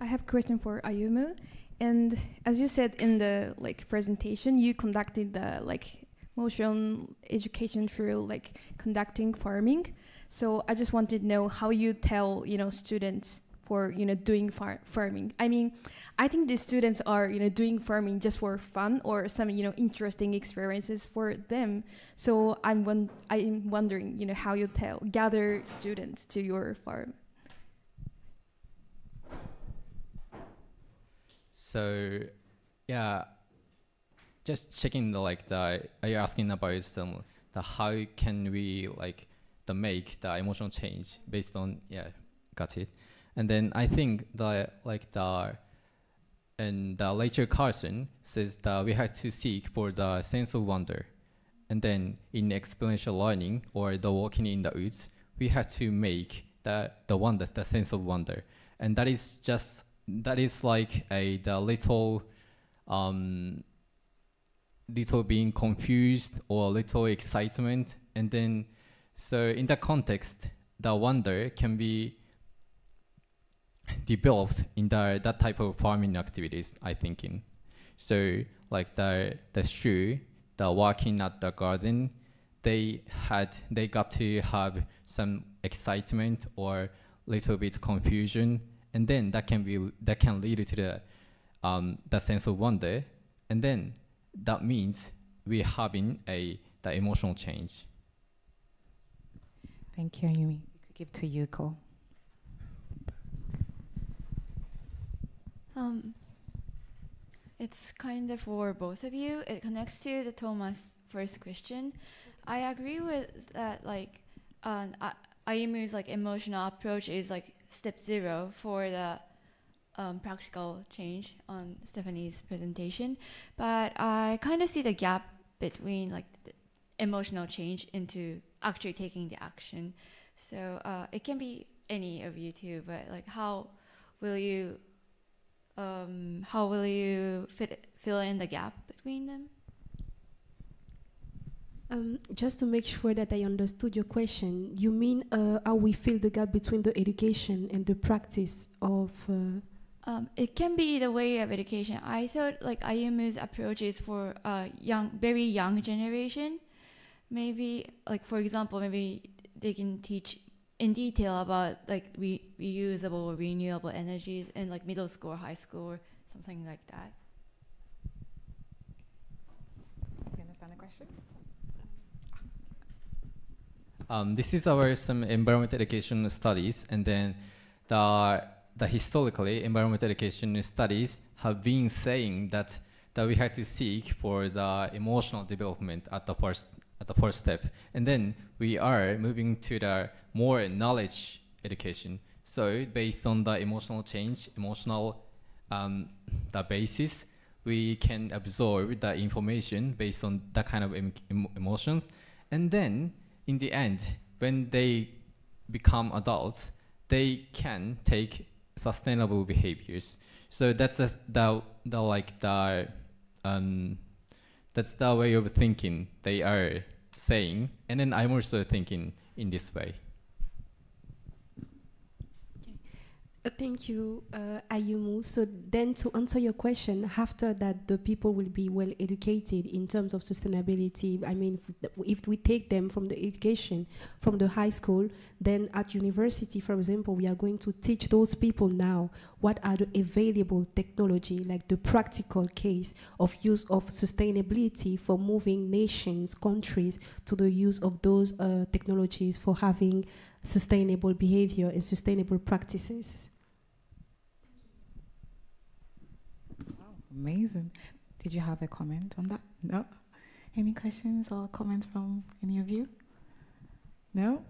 I have a question for Ayumu. And as you said in the like presentation, you conducted the like motion education through like conducting farming. So I just wanted to know how you tell you know students for you know doing far- farming. I mean, I think the students are you know doing farming just for fun or some you know interesting experiences for them. So I'm won- I'm wondering you know how you tell gather students to your farm. So, yeah, just checking the like the are you asking about some the how can we like the make the emotional change based on yeah got it, and then I think the like the and the Rachel Carson says that we have to seek for the sense of wonder, and then in experiential learning or the walking in the woods, we have to make the the wonder the sense of wonder, and that is just that is like a the little um little being confused or little excitement. And then so in that context the wonder can be developed in the that type of farming activities i think in so like the the shoe the walking at the garden they had they got to have some excitement or little bit confusion and then that can be that can lead to the um, the sense of wonder and then that means we're having a the emotional change Thank you, Ayumu. We could give to you, Yuiko. Um, it's kind of for both of you. It connects to the Thomas first question. I agree with that. Like, uh, like emotional approach is like step zero for the um, practical change on Stephanie's presentation. But I kind of see the gap between like emotional change into actually taking the action. So uh, it can be any of you two, But like, how will you? Um, how will you fit fill in the gap between them? Um, just to make sure that I understood your question, you mean uh, how we fill the gap between the education and the practice of. Uh, Um, it can be the way of education. I thought like Ayumu's approach is for a young, very young generation. Maybe like for example, maybe they can teach in detail about like re- reusable or renewable energies in like middle school or high school or something like that. You understand the question? Um, this is our some environmental education studies, and then the the historically environmental education studies have been saying that that we had to seek for the emotional development at the first at the first step, and then we are moving to the more knowledge education. So based on the emotional change, emotional um, the basis, we can absorb the information based on that kind of em- em- emotions, and then in the end, when they become adults, they can take sustainable behaviors. So that's the, the, the like the um, that's the way of thinking they are saying, and then I'm also thinking in this way. Uh, Thank you, uh, Ayumu. So then to answer your question, after that the people will be well educated in terms of sustainability. I mean, if, we take them from the education, from the high school, then at university, for example, we are going to teach those people now what are the available technology, like the practical case of use of sustainability for moving nations, countries to the use of those uh, technologies for having sustainable behavior and sustainable practices. Amazing. Did you have a comment on that? No? Any questions or comments from any of you? No?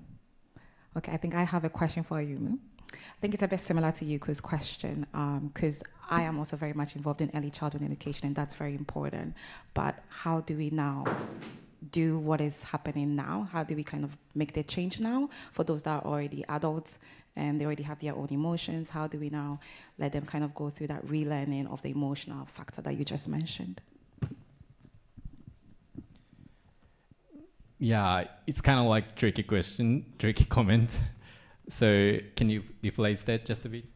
Okay, I think I have a question for you. I think it's a bit similar to Yuiko's question um, because I am also very much involved in early childhood education and that's very important. But how do we now do what is happening now? How do we kind of make the change now for those that are already adults and they already have their own emotions? How do we now let them kind of go through that relearning of the emotional factor that you just mentioned? Yeah, it's kind of like tricky question, tricky comment. So can you rephrase that just a bit?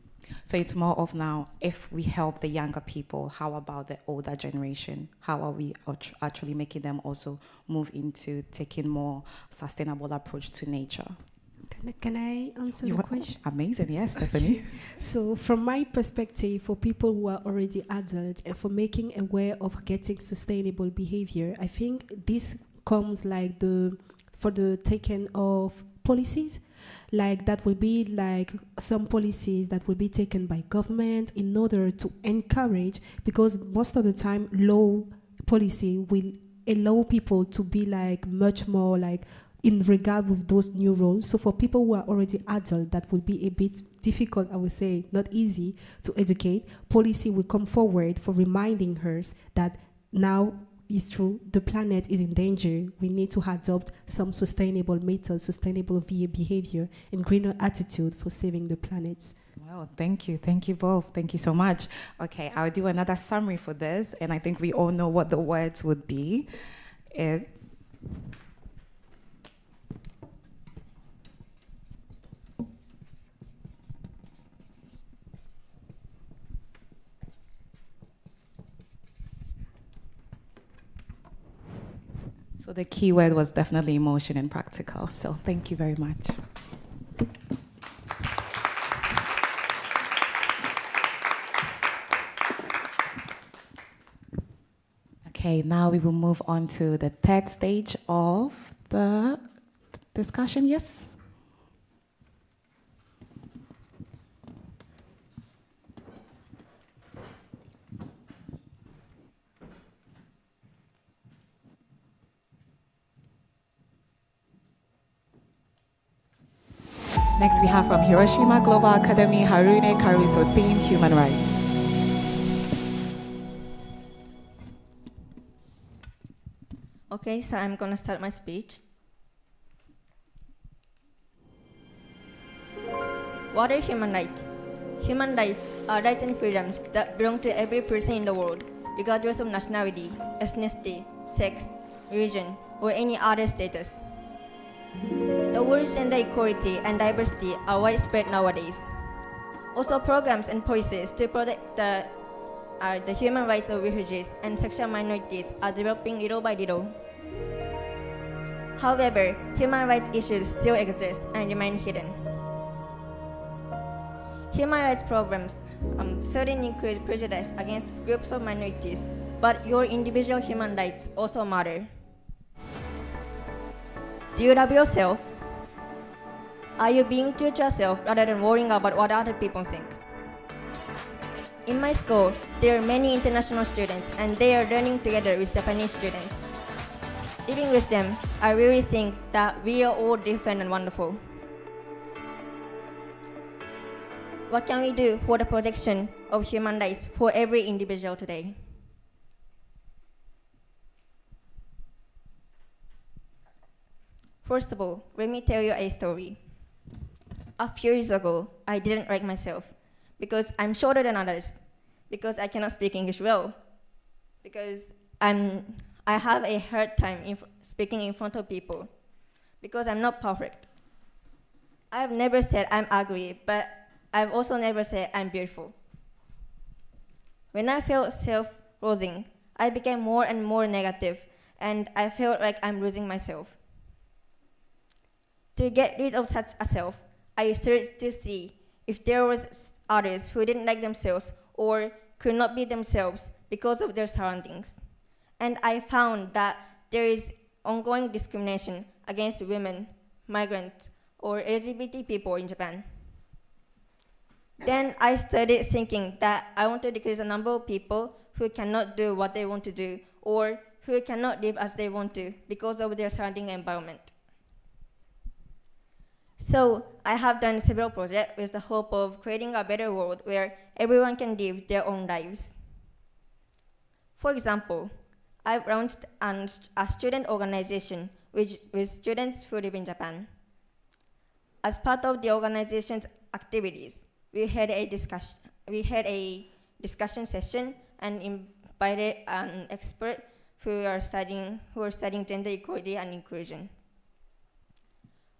So it's more of now, if we help the younger people, how about the older generation? How are we actually making them also move into taking more sustainable approach to nature? Can I, can I answer You the question? Amazing, yes, Stephanie. So, from my perspective, for people who are already adult and for making aware of getting sustainable behavior, I think this comes like the for the taking of policies like that will be like some policies that will be taken by government in order to encourage because most of the time law policy will allow people to be like much more like in regard with those new roles. So for people who are already adult, that will be a bit difficult, I would say, not easy to educate. Policy will come forward for reminding her that now is true, the planet is in danger. We need to adopt some sustainable methods, sustainable be- behavior, and greener attitude for saving the planet. Well, thank you. Thank you both. Thank you so much. Okay, I'll do another summary for this, and I think we all know what the words would be. It's So the key word was definitely emotion and practical. So thank you very much. Okay, now we will move on to the third stage of the discussion. Yes? Next, we have from Hiroshima Global Academy, Harune Kurose, theme human rights. Okay, so I'm gonna start my speech. What are human rights? Human rights are rights and freedoms that belong to every person in the world, regardless of nationality, ethnicity, sex, religion, or any other status. The words gender equality and diversity are widespread nowadays. Also, programs and policies to protect the, uh, the human rights of refugees and sexual minorities are developing little by little. However, human rights issues still exist and remain hidden. Human rights programs um, certainly include prejudice against groups of minorities, but your individual human rights also matter. Do you love yourself? Are you being true to yourself rather than worrying about what other people think? In my school, there are many international students and they are learning together with Japanese students. Living with them, I really think that we are all different and wonderful. What can we do for the protection of human rights for every individual today? First of all, let me tell you a story. A few years ago, I didn't like myself because I'm shorter than others, because I cannot speak English well, because I'm, I have a hard time in speaking in front of people because I'm not perfect. I've never said I'm ugly, but I've also never said I'm beautiful. When I felt self loathing, I became more and more negative, and I felt like I'm losing myself. To get rid of such a self, I searched to see if there was others who didn't like themselves or could not be themselves because of their surroundings. And I found that there is ongoing discrimination against women, migrants, or LGBT people in Japan. Then I started thinking that I want to decrease the number of people who cannot do what they want to do or who cannot live as they want to because of their surrounding environment. So I have done several projects with the hope of creating a better world where everyone can live their own lives. For example, I've launched an, a student organization with, students who live in Japan. As part of the organization's activities, we had a discussion, we had a discussion session and invited an expert who are studying, who are studying gender equality and inclusion.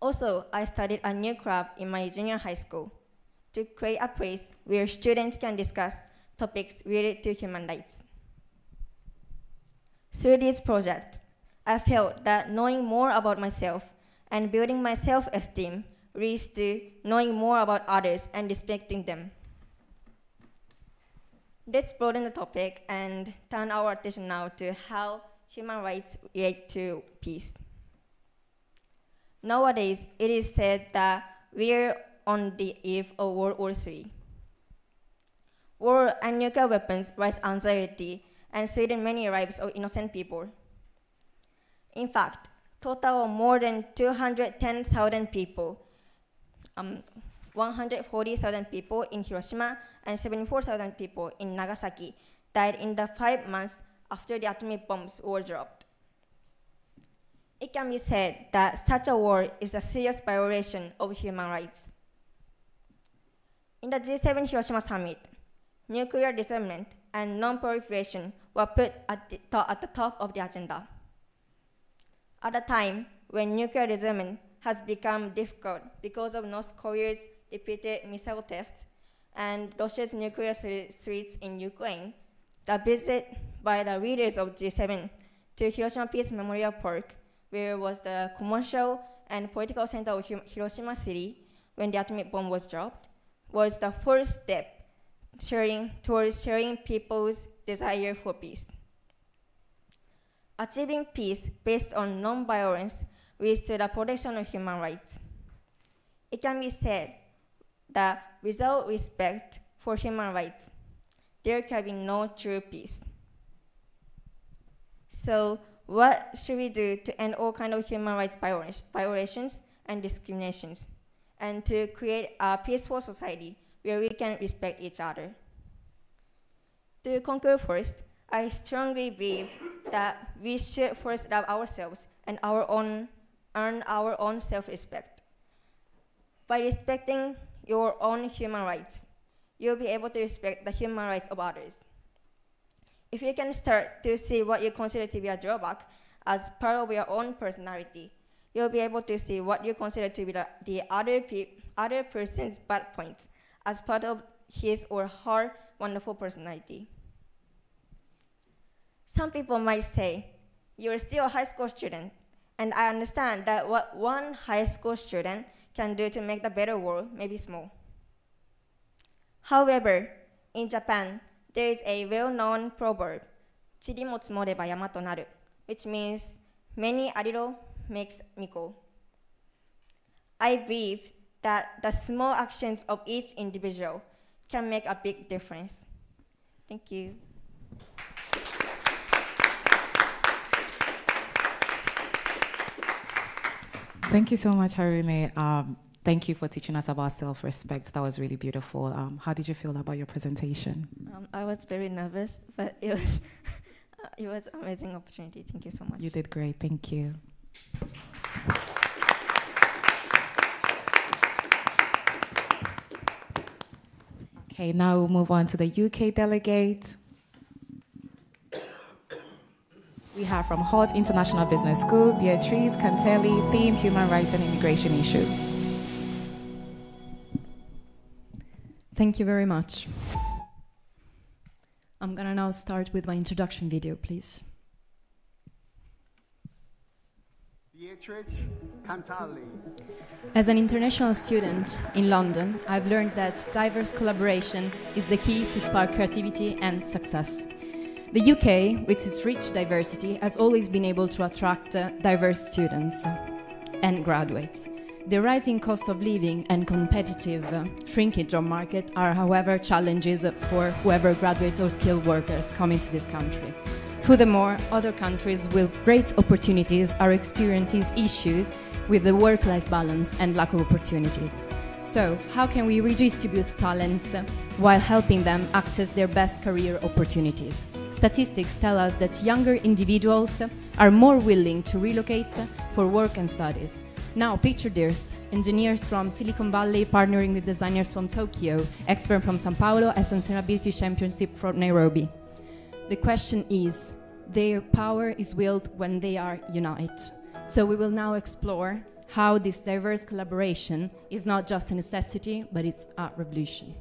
Also, I started a new club in my junior high school to create a place where students can discuss topics related to human rights. Through this project, I felt that knowing more about myself and building my self-esteem leads to knowing more about others and respecting them. Let's broaden the topic and turn our attention now to how human rights relate to peace. Nowadays, it is said that we're on the eve of World War III. War and nuclear weapons raise anxiety and threaten many lives of innocent people. In fact, total of more than 210,000 people, um, 140,000 people in Hiroshima and 74,000 people in Nagasaki died in the five months after the atomic bombs were dropped. It can be said that such a war is a serious violation of human rights. In the G7 Hiroshima summit, nuclear disarmament and non-proliferation were put at the, at the top of the agenda. At a time when nuclear disarmament has become difficult because of North Korea's repeated missile tests and Russia's nuclear threats in Ukraine, the visit by the leaders of G7 to Hiroshima Peace Memorial Park where was the commercial and political center of Hiroshima City when the atomic bomb was dropped, was the first step sharing, towards sharing people's desire for peace. Achieving peace based on nonviolence leads to the protection of human rights. It can be said that without respect for human rights, there can be no true peace. So what should we do to end all kind of human rights violations and discriminations, and to create a peaceful society where we can respect each other? To conclude first, I strongly believe that we should first love ourselves and our own, earn our own self-respect. By respecting your own human rights, you'll be able to respect the human rights of others. If you can start to see what you consider to be a drawback as part of your own personality, you'll be able to see what you consider to be the, the other, pe other person's bad points as part of his or her wonderful personality. Some people might say, you're still a high school student, and I understand that what one high school student can do to make the better world may be small. However, in Japan, there is a well-known proverb, which means many a little makes mickle. I believe that the small actions of each individual can make a big difference. Thank you. Thank you so much, Harune. Um, Thank you for teaching us about self-respect. That was really beautiful. Um, how did you feel about your presentation? Um, I was very nervous, but it was it was an amazing opportunity. Thank you so much. You did great. Thank you. Okay, now we'll move on to the UK delegate. We have from Hult International Business School, Beatrice Cantelli, theme Human Rights and Immigration Issues. Thank you very much. I'm gonna now start with my introduction video, please. As an international student in London, I've learned that diverse collaboration is the key to spark creativity and success. The UK, with its rich diversity, has always been able to attract uh, diverse students and graduates. The rising cost of living and competitive uh, shrinkage job market are, however, challenges for whoever graduates or skilled workers coming to this country. Furthermore, other countries with great opportunities are experiencing issues with the work-life balance and lack of opportunities. So, how can we redistribute talents while helping them access their best career opportunities? Statistics tell us that younger individuals are more willing to relocate for work and studies. Now, picture this engineers from Silicon Valley partnering with designers from Tokyo, experts from Sao Paulo, and sustainability championship from Nairobi. The question is their power is willed when they are united. So we will now explore how this diverse collaboration is not just a necessity, but it's a revolution.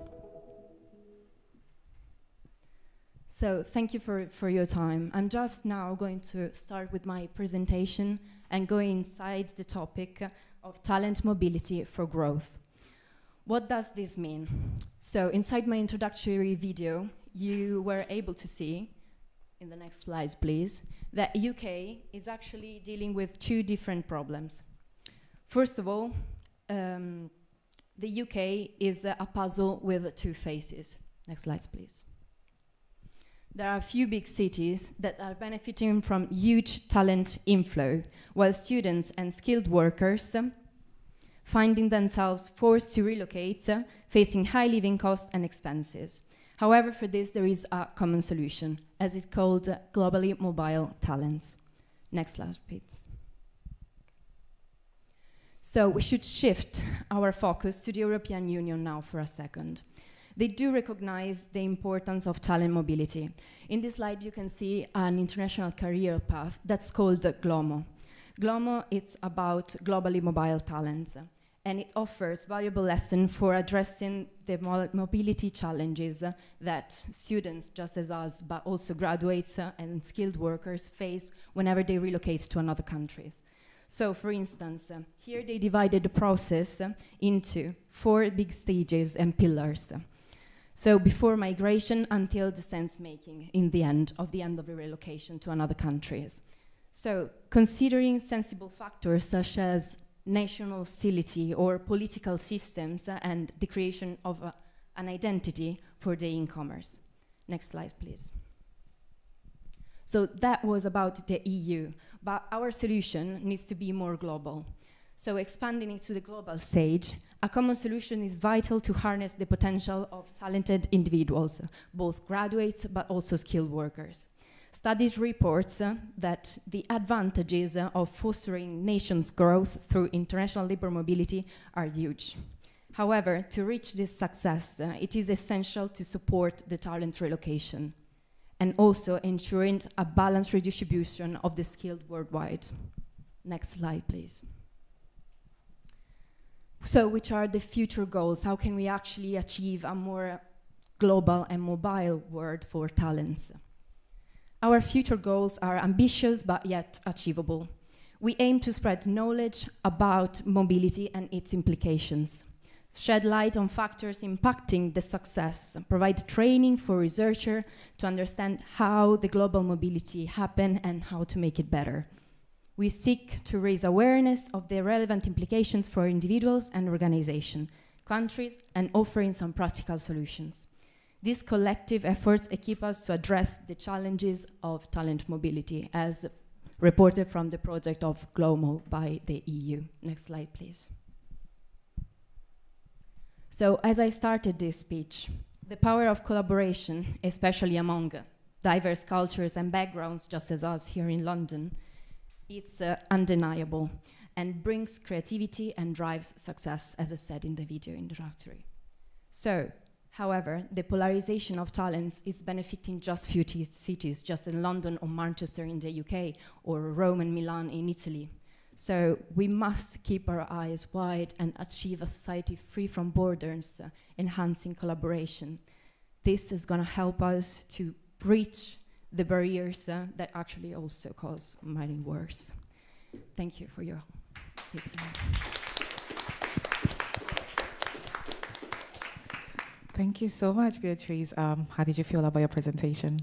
So thank you for, for your time. I'm just now going to start with my presentation and go inside the topic of talent mobility for growth. What does this mean? So inside my introductory video, you were able to see in the next slides, please, that UK is actually dealing with two different problems. First of all, um, the UK is a, puzzle with two faces. Next slides, please. There are a few big cities that are benefiting from huge talent inflow, while students and skilled workers um, finding themselves forced to relocate, uh, facing high living costs and expenses. However, for this, there is a common solution, as it's called uh, globally mobile talents. Next slide, please. So we should shift our focus to the European Union now for a second. They do recognize the importance of talent mobility. In this slide, you can see an international career path that's called GLOMO. GLOMO is about globally mobile talents and it offers valuable lessons for addressing the mo mobility challenges that students, just as us, but also graduates and skilled workers face whenever they relocate to another country. So, for instance, uh, here they divided the process uh, into four big stages and pillars. So, before migration until the sense making in the end of the end of the relocation to another countries. So, considering sensible factors such as national hostility or political systems uh, and the creation of uh, an identity for the incomers. Next slide, please. So that was about the EU, but our solution needs to be more global. So expanding it to the global stage, a common solution is vital to harness the potential of talented individuals, both graduates but also skilled workers. Studies reports uh, that the advantages uh, of fostering nations' growth through international labor mobility are huge. However, to reach this success, uh, it is essential to support the talent relocation and also ensuring a balanced redistribution of the skilled worldwide. Next slide, please. So, which are the future goals? How can we actually achieve a more global and mobile world for talents? Our future goals are ambitious but yet achievable. We aim to spread knowledge about mobility and its implications, shed light on factors impacting the success, provide training for researchers to understand how the global mobility happen and how to make it better. We seek to raise awareness of the relevant implications for individuals and organizations, countries, and offering some practical solutions. These collective efforts equip us to address the challenges of talent mobility, as reported from the project of GLOMO by the EU. Next slide, please. So, as I started this speech, the power of collaboration, especially among diverse cultures and backgrounds, just as us here in London, it's uh, undeniable and brings creativity and drives success, as I said in the video introductory. So, However, the polarization of talent is benefiting just few cities, just in London or Manchester in the UK, or Rome and Milan in Italy. So we must keep our eyes wide and achieve a society free from borders, uh, enhancing collaboration. This is going to help us to breach the barriers uh, that actually also cause mining wars. Thank you for your listening. Thank you so much, Beatrice. Um, how did you feel about your presentation?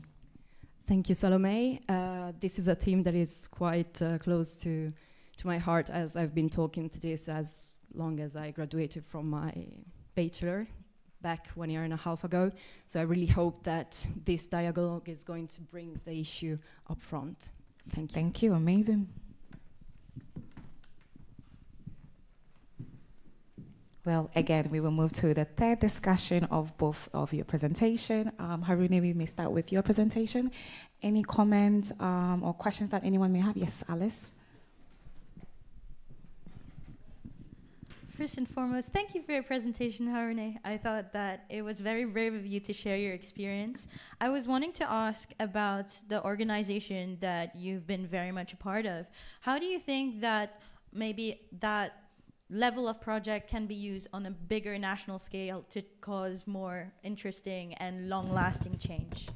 Thank you, Salome. Uh, this is a theme that is quite uh, close to, to my heart as I've been talking to this as long as I graduated from my bachelor back one year and a half ago. So I really hope that this dialogue is going to bring the issue up front. Thank you. Thank you. Amazing. Well, again, we will move to the third discussion of both of your presentation. Um, Harune, we may start with your presentation. Any comments um, or questions that anyone may have? Yes, Alice. First and foremost, thank you for your presentation, Harune. I thought that it was very brave of you to share your experience. I was wanting to ask about the organization that you've been very much a part of. How do you think that maybe that level of project can be used on a bigger national scale to cause more interesting and long-lasting change?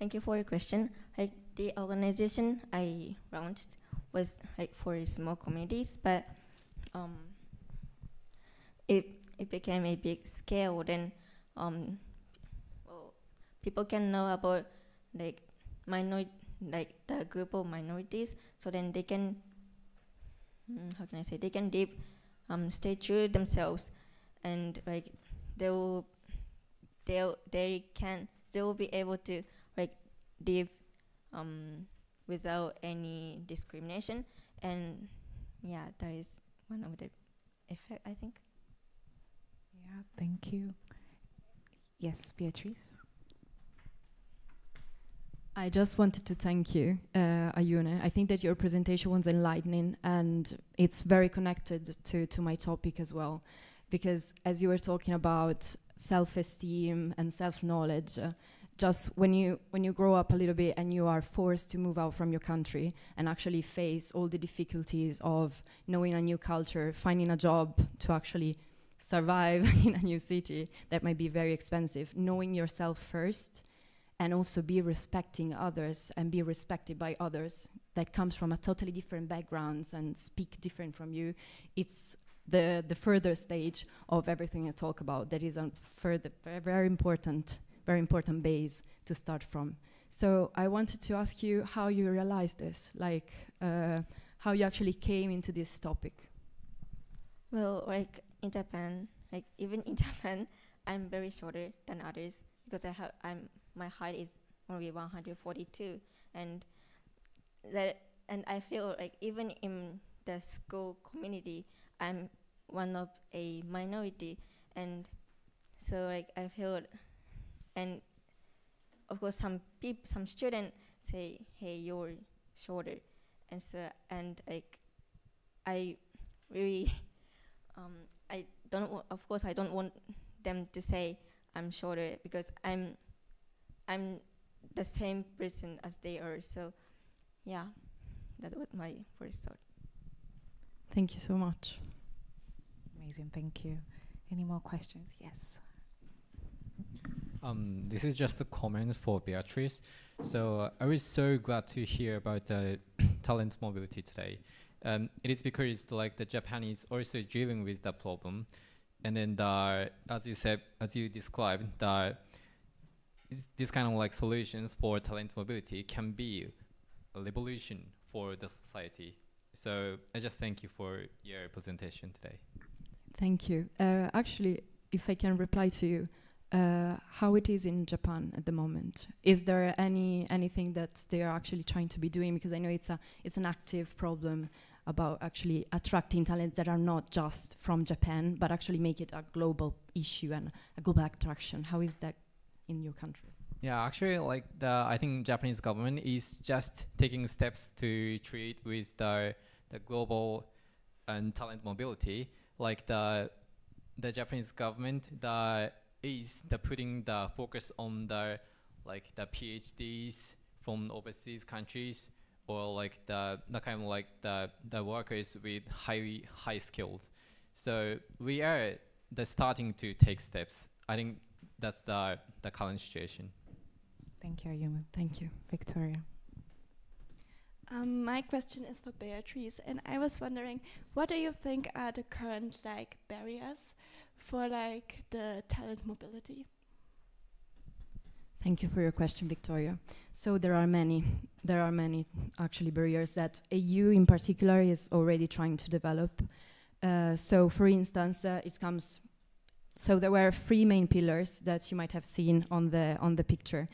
Thank you for your question. Like the organization I launched was like for small communities, but um, it it became a big scale. Then um, well, people can know about like minority, like the group of minorities, so then they can mm, how can I say they can deep um, stay true themselves, and like they will they they can they will be able to like live um, without any discrimination, and yeah, that is one of the effect I think. Yeah, thank you. Yes, Beatrice. I just wanted to thank you, uh, Ayune. I think that your presentation was enlightening and it's very connected to, to my topic as well. Because as you were talking about self esteem and self knowledge, uh, just when you, when you grow up a little bit and you are forced to move out from your country and actually face all the difficulties of knowing a new culture, finding a job to actually survive in a new city that might be very expensive, knowing yourself first and also be respecting others and be respected by others that comes from a totally different backgrounds and speak different from you it's the the further stage of everything i talk about that is a further very, very important very important base to start from. So i wanted to ask you how you realized this like uh, how you actually came into this topic. Well, like in Japan, like even in Japan, I'm very shorter than others because I have I'm my height is only 142, and that and I feel like even in the school community, I'm one of a minority, and so like I feel, and of course some people, some students say, "Hey, you're shorter," and so and like I really um, I don't. wa- of course, I don't want them to say I'm shorter because I'm, I'm the same person as they are. So, yeah, that was my first thought. thank you so much Amazing. Thank you. Any more questions? Yes. Um, this is just a comment for Beatrice. So uh, I was so glad to hear about the talent mobility today. Um, it is because like the Japanese also dealing with that problem, and then the, as you said, as you described, the this kind of like solutions for talent mobility can be a revolution for the society. So I just thank you for your presentation today. Thank you. Uh, actually, if I can reply to you, uh, how it is in Japan at the moment? Is there any anything that they are actually trying to be doing? Because I know it's a it's an active problem about actually attracting talents that are not just from Japan, but actually make it a global issue and a global attraction. How is that in your country? Yeah, actually, like the I think Japanese government is just taking steps to treat with the the global and talent mobility. Like the the Japanese government that is the putting the focus on the like the PhDs from overseas countries or like the, the kind of like the, the workers with highly high skills. So we are the starting to take steps. I think that's the the current situation. Thank you, Ayumu. Thank you. Victoria. Um, my question is for Beatrice, and I was wondering, what do you think are the current like barriers for like the talent mobility? Thank you for your question, Victoria. So there are many, there are many actually barriers that EU in particular is already trying to develop. Uh, so for instance, uh, it comes, so there were three main pillars that you might have seen on the, on the picture.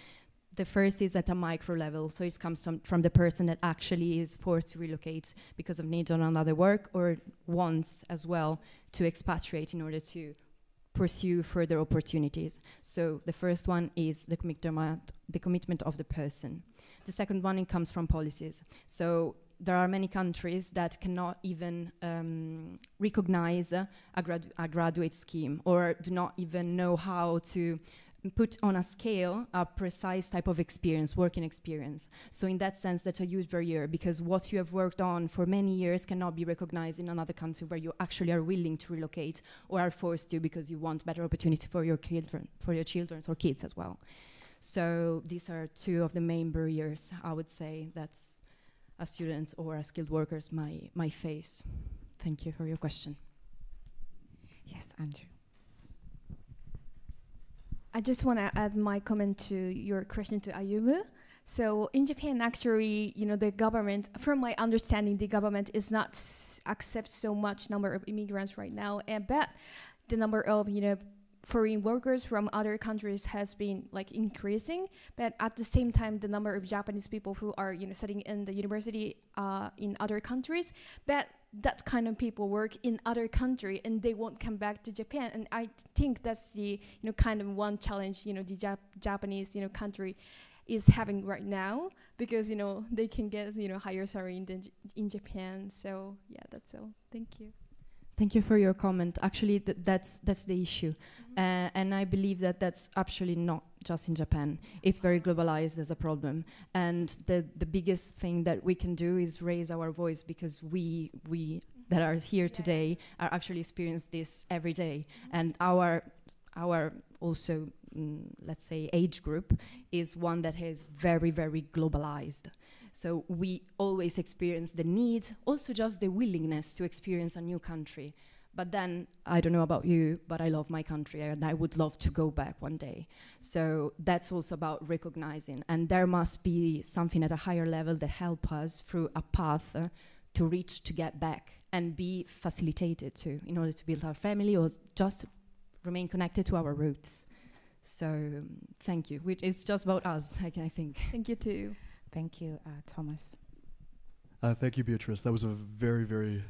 The first is at a micro level, so it comes from, from the person that actually is forced to relocate because of need on another work or wants as well to expatriate in order to pursue further opportunities. So the first one is the commitment, the commitment of the person. The second one it comes from policies. So there are many countries that cannot even um, recognize a, gradu a graduate scheme or do not even know how to put on a scale a precise type of experience, working experience. So in that sense, that's a huge barrier because what you have worked on for many years cannot be recognized in another country where you actually are willing to relocate or are forced to because you want better opportunity for your children, for your children or kids as well. So these are two of the main barriers I would say that's a student or a skilled workers might, might face. Thank you for your question. Yes, Andrew. I just want to add my comment to your question to Ayumu. So in Japan, actually, you know, the government, from my understanding, the government is not accept so much number of immigrants right now, and but the number of you know foreign workers from other countries has been like increasing but at the same time the number of japanese people who are you know studying in the university uh, in other countries but that kind of people work in other country and they won't come back to Japan. And I think that's the you know kind of one challenge you know the Jap Japanese you know country is having right now because you know they can get you know higher salary in in Japan. So yeah, that's all. Thank you. Thank you for your comment. Actually, th that's that's the issue, mm -hmm. uh, and I believe that that's actually not just in Japan. It's very globalized as a problem, and the the biggest thing that we can do is raise our voice because we we that are here today are actually experience this every day, mm -hmm. and our our also mm, let's say age group is one that is very very globalized. So we always experience the need, also just the willingness to experience a new country. But then, I don't know about you, but I love my country and I would love to go back one day. So that's also about recognizing. And there must be something at a higher level that help us through a path uh, to reach to get back and be facilitated to in order to build our family or just remain connected to our roots. So um, thank you. Which is just about us, I, I think. Thank you too. Thank you, uh, Thomas. Uh, thank you, Beatrice. That was a very, very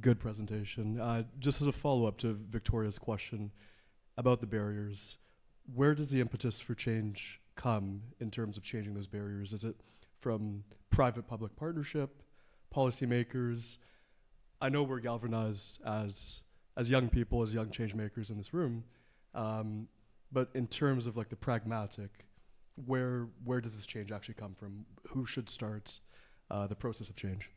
good presentation. Uh, just as a follow up to Victoria's question about the barriers, where does the impetus for change come in terms of changing those barriers? Is it from private public partnership, policymakers? I know we're galvanized as as young people, as young change makers in this room, um, but in terms of like the pragmatic, where where does this change actually come from? Who should start uh, the process of change?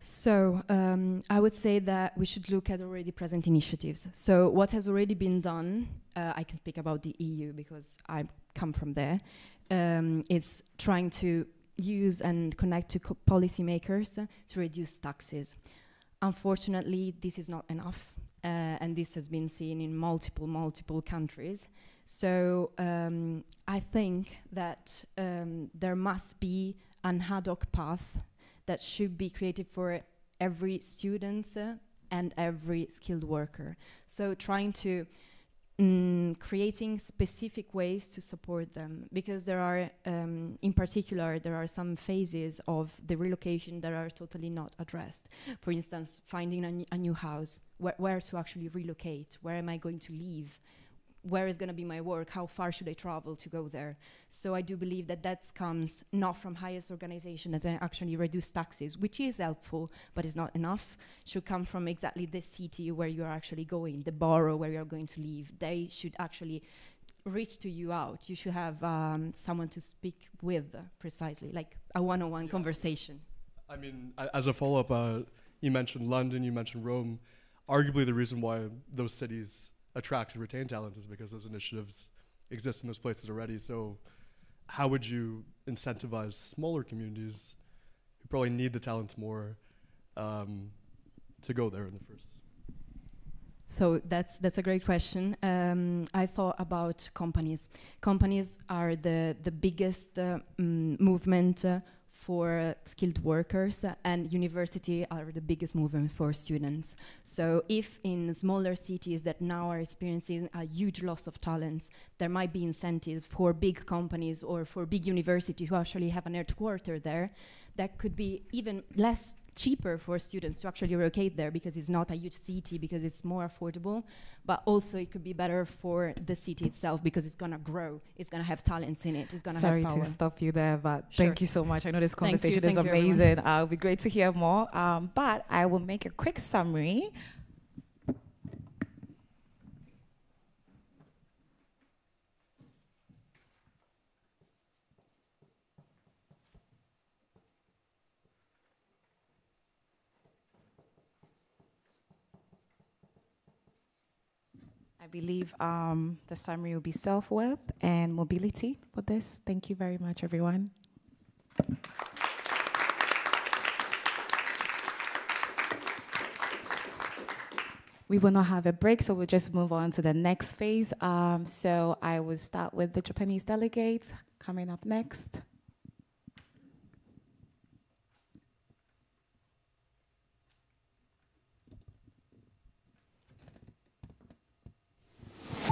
So um, I would say that we should look at already present initiatives. So what has already been done, uh, I can speak about the EU because I come from there. Um, it's trying to use and connect to policymakers uh, to reduce taxes. Unfortunately, this is not enough, uh, and this has been seen in multiple, multiple countries. So um, I think that um, there must be an ad hoc path that should be created for every student uh, and every skilled worker. So trying to mm, creating specific ways to support them because there are, um, in particular, there are some phases of the relocation that are totally not addressed. For instance, finding a, a new house, wh where to actually relocate, where am I going to live, where is going to be my work? How far should I travel to go there? So I do believe that that comes not from highest organization that actually reduce taxes, which is helpful, but is not enough. Should come from exactly the city where you are actually going, the borough where you are going to live. They should actually reach to you out. You should have um, someone to speak with uh, precisely, like a one-on-one yeah. conversation. I mean, as a follow-up, uh, you mentioned London, you mentioned Rome. Arguably, the reason why those cities attract and retain talent is because those initiatives exist in those places already. So, how would you incentivize smaller communities who probably need the talents more um, to go there in the first? So that's that's a great question. Um, I thought about companies. Companies are the the biggest uh, mm, movement uh, for skilled workers and university are the biggest movement for students. So if in smaller cities that now are experiencing a huge loss of talents, there might be incentives for big companies or for big universities who actually have an headquarter there, that could be even less cheaper for students to actually relocate there because it's not a huge city because it's more affordable but also it could be better for the city itself because it's going to grow. It's going to have talents in it. It's going to have power sorry to stop you there but sure. thank you so much. I know this conversation is amazing. Uh, it'll be great to hear more. Um, but i will make a quick summary believe um, the summary will be self-worth and mobility for this. Thank you very much, everyone. we will not have a break, so we'll just move on to the next phase. Um, so I will start with the Japanese delegates coming up next.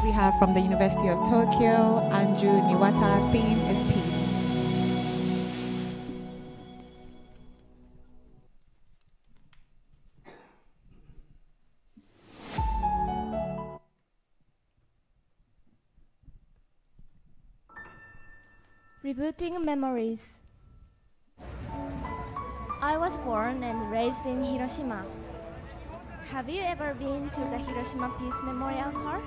We have from the University of Tokyo, Anju Niwata. Theme is peace. Rebooting memories. I was born and raised in Hiroshima. Have you ever been to the Hiroshima Peace Memorial Park?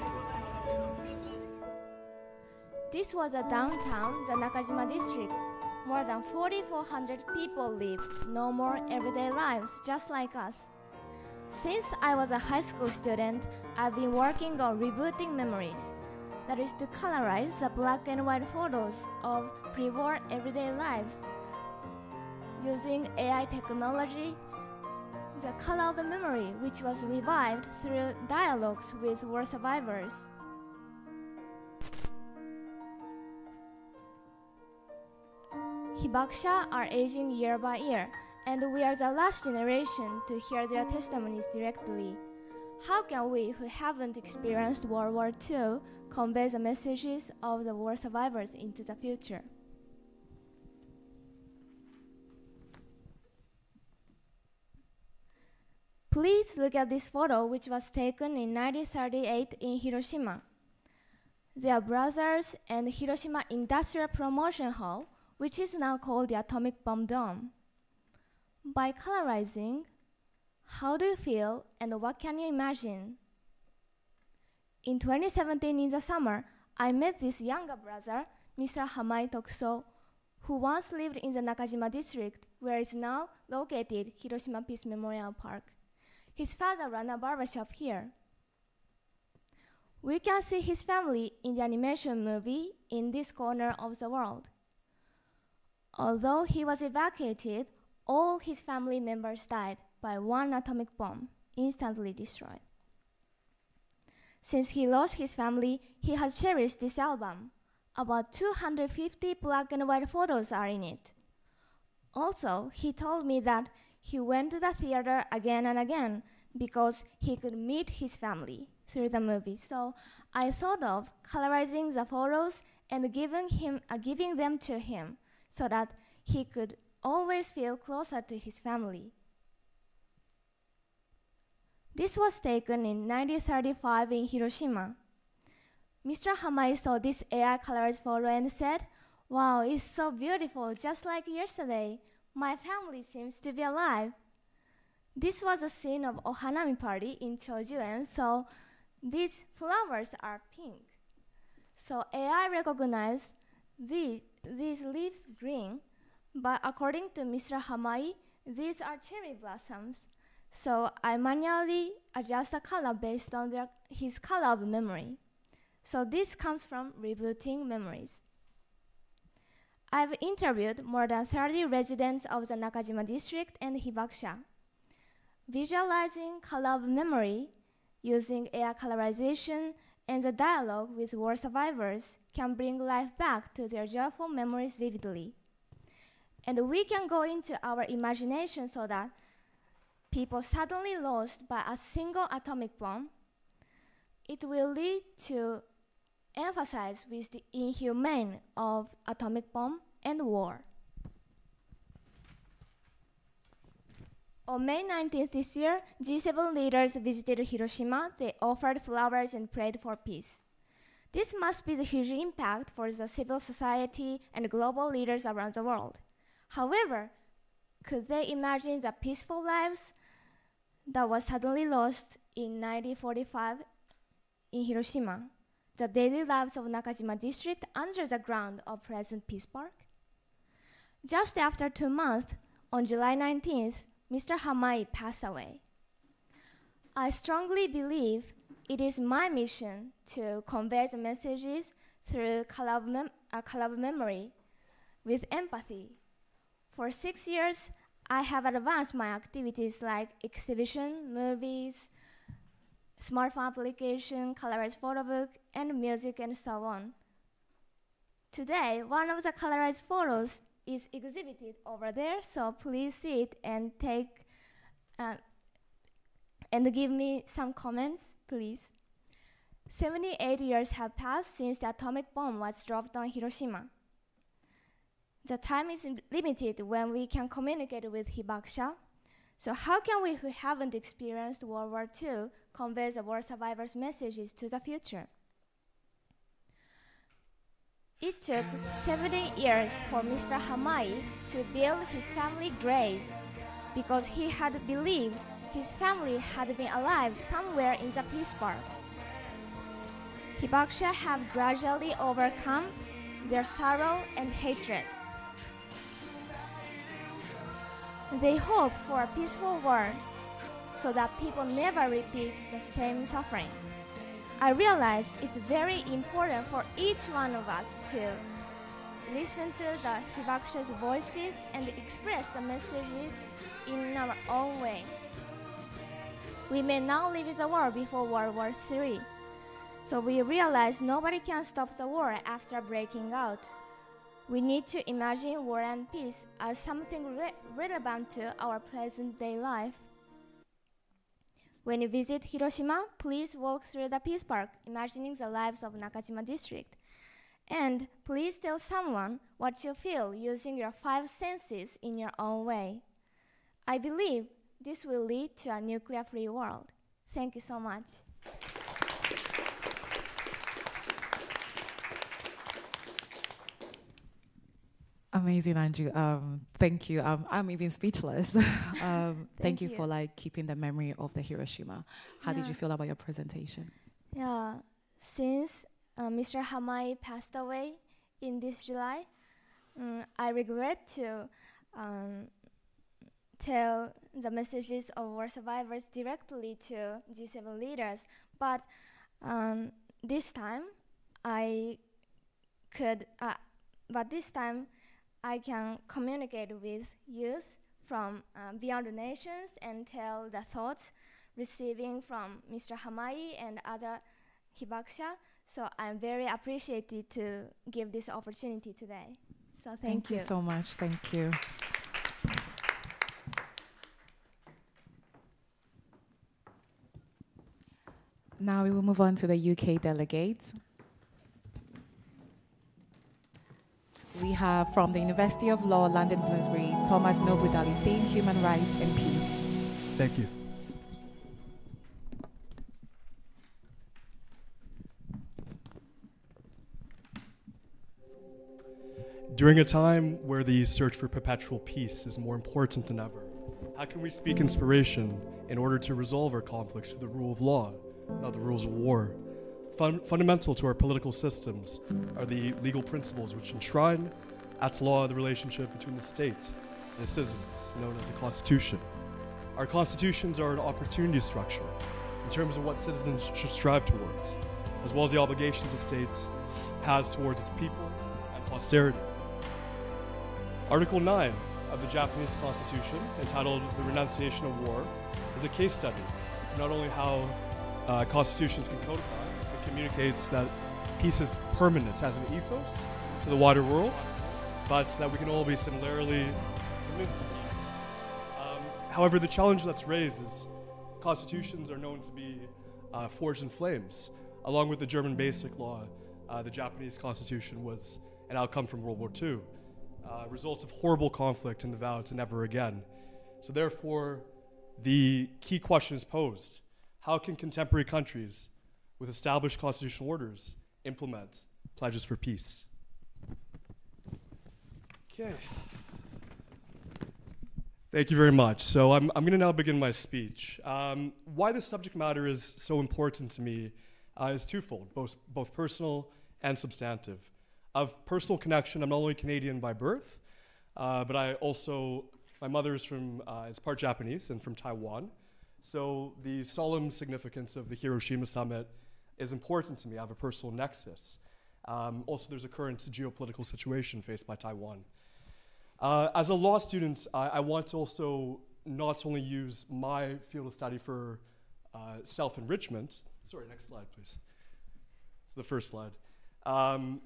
This was a downtown, the Nakajima district. More than 4,400 people lived normal everyday lives just like us. Since I was a high school student, I've been working on rebooting memories. That is to colorize the black and white photos of pre-war everyday lives. Using AI technology, the color of memory which was revived through dialogues with war survivors. Hibakusha are aging year by year, and we are the last generation to hear their testimonies directly. How can we, who haven't experienced World War II, convey the messages of the war survivors into the future? Please look at this photo, which was taken in 1938 in Hiroshima. They are brothers and Hiroshima Industrial Promotion Hall which is now called the atomic bomb dome. By colorizing, how do you feel and what can you imagine? In 2017 in the summer, I met this younger brother, Mr. Hamai Tokuso, who once lived in the Nakajima district, where is now located Hiroshima Peace Memorial Park. His father ran a barbershop here. We can see his family in the animation movie in this corner of the world. Although he was evacuated, all his family members died by one atomic bomb, instantly destroyed. Since he lost his family, he has cherished this album. About 250 black and white photos are in it. Also, he told me that he went to the theater again and again because he could meet his family through the movie. So I thought of colorizing the photos and giving, him, uh, giving them to him so that he could always feel closer to his family. This was taken in 1935 in Hiroshima. Mr. Hamai saw this AI colorized photo and said, Wow, it's so beautiful, just like yesterday. My family seems to be alive. This was a scene of Ohanami party in Choju, and so these flowers are pink. So AI recognized the, these leaves green, but according to Mr. Hamai, these are cherry blossoms. So I manually adjust the color based on their, his color of memory. So this comes from rebooting memories. I've interviewed more than 30 residents of the Nakajima district and Hibakusha. Visualizing color of memory using AI colorization and the dialogue with war survivors can bring life back to their joyful memories vividly. And we can go into our imagination so that people suddenly lost by a single atomic bomb, it will lead to emphasize with the inhumane of atomic bomb and war. On May 19th this year, G7 leaders visited Hiroshima. They offered flowers and prayed for peace. This must be the huge impact for the civil society and global leaders around the world. However, could they imagine the peaceful lives that was suddenly lost in 1945 in Hiroshima? The daily lives of Nakajima district under the ground of present Peace Park? Just after two months, on July 19th, Mr. Hamai passed away. I strongly believe it is my mission to convey the messages through collab, mem- uh, collab memory with empathy. For six years, I have advanced my activities like exhibition, movies, smartphone application, colorized photo book, and music, and so on. Today, one of the colorized photos is exhibited over there, so please see it and take uh, and give me some comments, please. 78 years have passed since the atomic bomb was dropped on Hiroshima. The time is limited when we can communicate with Hibakusha. So how can we who haven't experienced World War II convey the war survivors' messages to the future? It took 70 years for Mr. Hamai to build his family grave because he had believed his family had been alive somewhere in the Peace Park. Hibakusha have gradually overcome their sorrow and hatred. They hope for a peaceful world so that people never repeat the same suffering. I realize it's very important for each one of us to listen to the Hibakusha's voices and express the messages in our own way. We may not live in the war before World War III, so we realize nobody can stop the war after breaking out. We need to imagine war and peace as something re relevant to our present day life. When you visit Hiroshima, please walk through the Peace Park, imagining the lives of Nakajima district. And please tell someone what you feel using your five senses in your own way. I believe this will lead to a nuclear free world. Thank you so much. Amazing, Anju. Um, thank you. Um, I'm even speechless. um, thank, Thank you, you. for like keeping the memory of the Hiroshima. How did you feel about your presentation? Yeah, since uh, Mr. Hamai passed away in this July, mm, I regret to um, tell the messages of war survivors directly to G7 leaders. But um, this time, I could, uh, but this time, I can communicate with youth from uh, beyond the nations and tell the thoughts receiving from Mr. Hamai and other Hibakusha. So I'm very appreciated to give this opportunity today. So thank, you so much. Thank you. Now we will move on to the UK delegates. we have from the University of Law, London Bloomsbury, Thomas Nobu Daly, Theme Human Rights and Peace. Thank you. During a time where the search for perpetual peace is more important than ever, how can we speak inspiration in order to resolve our conflicts through the rule of law, not the rules of war? Fun- fundamental to our political systems are the legal principles which enshrine at law the relationship between the state and its citizens, known as a constitution. Our constitutions are an opportunity structure in terms of what citizens should strive towards, as well as the obligations the state has towards its people and posterity. Article 9 of the Japanese Constitution, entitled The Renunciation of War, is a case study not only how uh, constitutions can codify, communicates that peace is permanent as an ethos to the wider world, but that we can all be similarly committed to peace. Um, however, the challenge that's raised is constitutions are known to be uh, forged in flames. Along with the German Basic Law, uh, the Japanese Constitution was an outcome from World War II uh, results of horrible conflict and the vow to never again. So, therefore, the key question is posed how can contemporary countries with established constitutional orders implement pledges for peace? Okay. Thank you very much. So, I'm, I'm going to now begin my speech. Um, why this subject matter is so important to me uh, is twofold, both, both personal and substantive of personal connection. I'm not only Canadian by birth, uh, but I also, my mother is from, uh, is part Japanese and from Taiwan. So the solemn significance of the Hiroshima summit is important to me. I have a personal nexus. Um, also, there's a current geopolitical situation faced by Taiwan. Uh, as a law student, I, I, want to also not only use my field of study for uh, self enrichment. Sorry, next slide, please. It's the first slide. Um,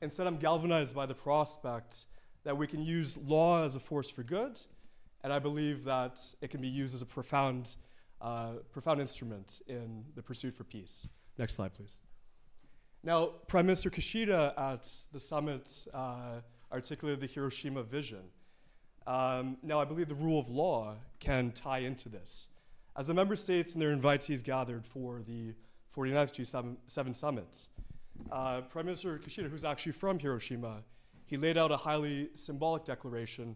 Instead, I'm galvanized by the prospect that we can use law as a force for good, and I believe that it can be used as a profound, uh, profound instrument in the pursuit for peace. Next slide, please. Now, Prime Minister Kishida at the summit uh, articulated the Hiroshima vision. Um, now, I believe the rule of law can tie into this. As the member states and their invitees gathered for the 49th G7 summits, uh, Prime Minister Kishida, who's actually from Hiroshima, he laid out a highly symbolic declaration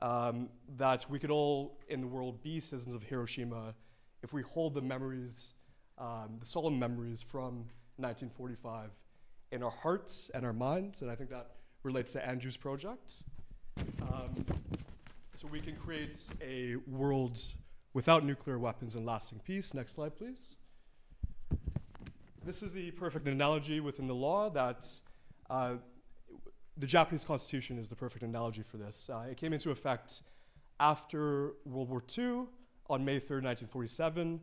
um, that we could all in the world be citizens of Hiroshima if we hold the memories, um, the solemn memories from 1945 in our hearts and our minds. And I think that relates to Anju's project. Um, so we can create a world without nuclear weapons and lasting peace. Next slide, please. This is the perfect analogy within the law that uh, the Japanese constitution is the perfect analogy for this. Uh, it came into effect after World War II on May 3rd, 1947.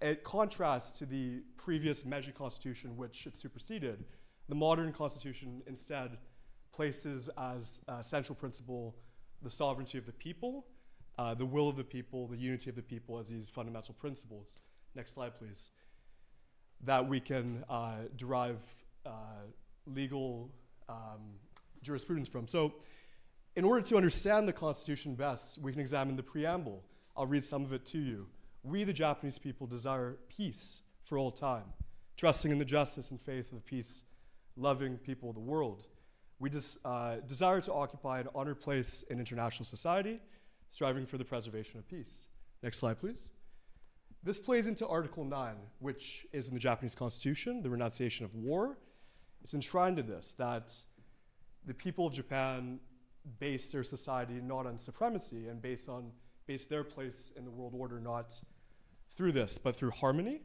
It contrasts to the previous Meiji constitution, which it superseded. The modern constitution instead places as a central principle the sovereignty of the people, uh, the will of the people, the unity of the people as these fundamental principles. Next slide, please that we can uh, derive uh, legal um, jurisprudence from. So, in order to understand the Constitution best, we can examine the preamble. I'll read some of it to you. We, the Japanese people, desire peace for all time, trusting in the justice and faith of the peace loving people of the world. We des- uh, desire to occupy an honored place in international society, striving for the preservation of peace. Next slide, please. This plays into Article 9, which is in the Japanese Constitution, the renunciation of war. It's enshrined in this that the people of Japan base their society not on supremacy and base on base their place in the world order not through this, but through harmony.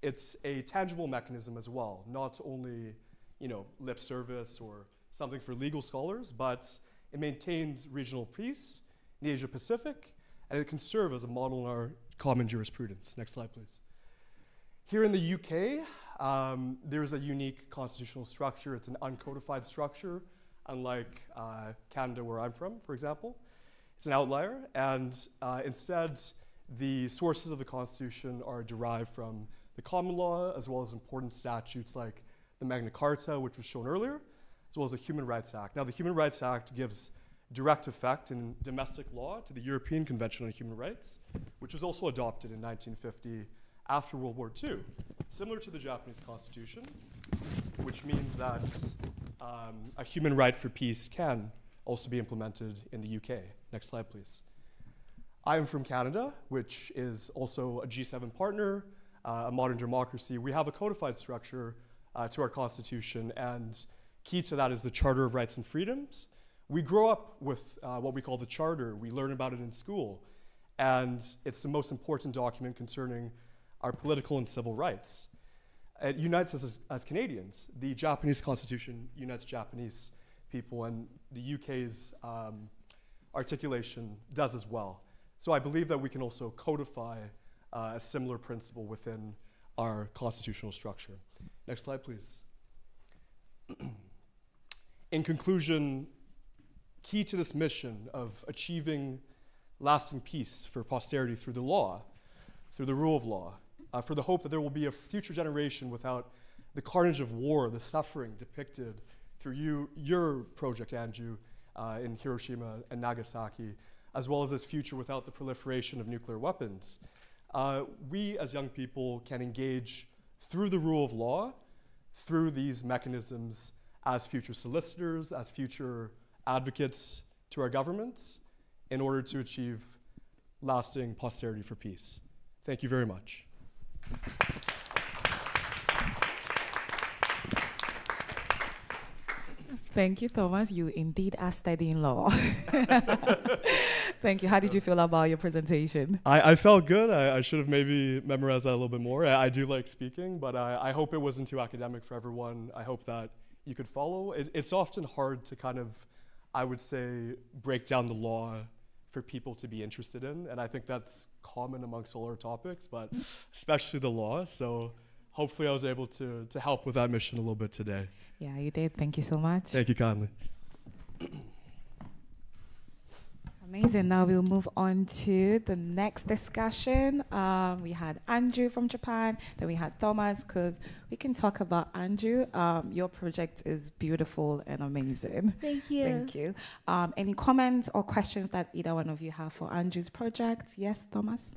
It's a tangible mechanism as well, not only you know lip service or something for legal scholars, but it maintains regional peace in the Asia Pacific, and it can serve as a model in our common jurisprudence. Next slide, please. Here in the UK, um, there's a unique constitutional structure. It's an uncodified structure, unlike uh, Canada, where I'm from, for example. It's an outlier, and uh, instead, the sources of the Constitution are derived from the common law, as well as important statutes like the Magna Carta, which was shown earlier, as well as the Human Rights Act. Now, the Human Rights Act gives direct effect in domestic law to the European Convention on Human Rights, which was also adopted in 1950 after World War II. Similar to the Japanese Constitution, which means that um, a human right for peace can also be implemented in the UK. Next slide, please. I am from Canada, which is also a G7 partner, uh, a modern democracy. We have a codified structure uh, to our constitution, and key to that is the Charter of Rights and Freedoms. We grow up with uh, what we call the Charter. We learn about it in school, and it's the most important document concerning our political and civil rights. It unites us as, as Canadians. The Japanese Constitution unites Japanese people, and the UK's um, articulation does as well. So I believe that we can also codify uh, a similar principle within our constitutional structure. Next slide, please. In conclusion, key to this mission of achieving lasting peace for posterity through the law, through the rule of law, uh, for the hope that there will be a future generation without the carnage of war, the suffering depicted through you, your project, Anju, uh, in Hiroshima and Nagasaki, as well as this future without the proliferation of nuclear weapons. Uh, we, as young people, can engage through the rule of law, through these mechanisms, as future solicitors, as future advocates to our governments, in order to achieve lasting posterity for peace. Thank you very much. Thank you, Thomas. You indeed are studying law. Thank you. How did you feel about your presentation? I, I felt good. I, I, should have maybe memorized that a little bit more. I, I do like speaking, but I, I, hope it wasn't too academic for everyone. I hope that you could follow. It, it's often hard to kind of, I would say, break down the law for people to be interested in. And I think that's common amongst all our topics, but especially the law. So hopefully I was able to, to help with that mission a little bit today. Yeah, you did. Thank you so much. Thank you kindly. Amazing. Now we'll move on to the next discussion. Um, we had Anju from Japan, then we had Thomas, because we can talk about Anju. Um, your project is beautiful and amazing. Thank you. Thank you. Um, any comments or questions that either one of you have for Anju's project? Yes, Thomas?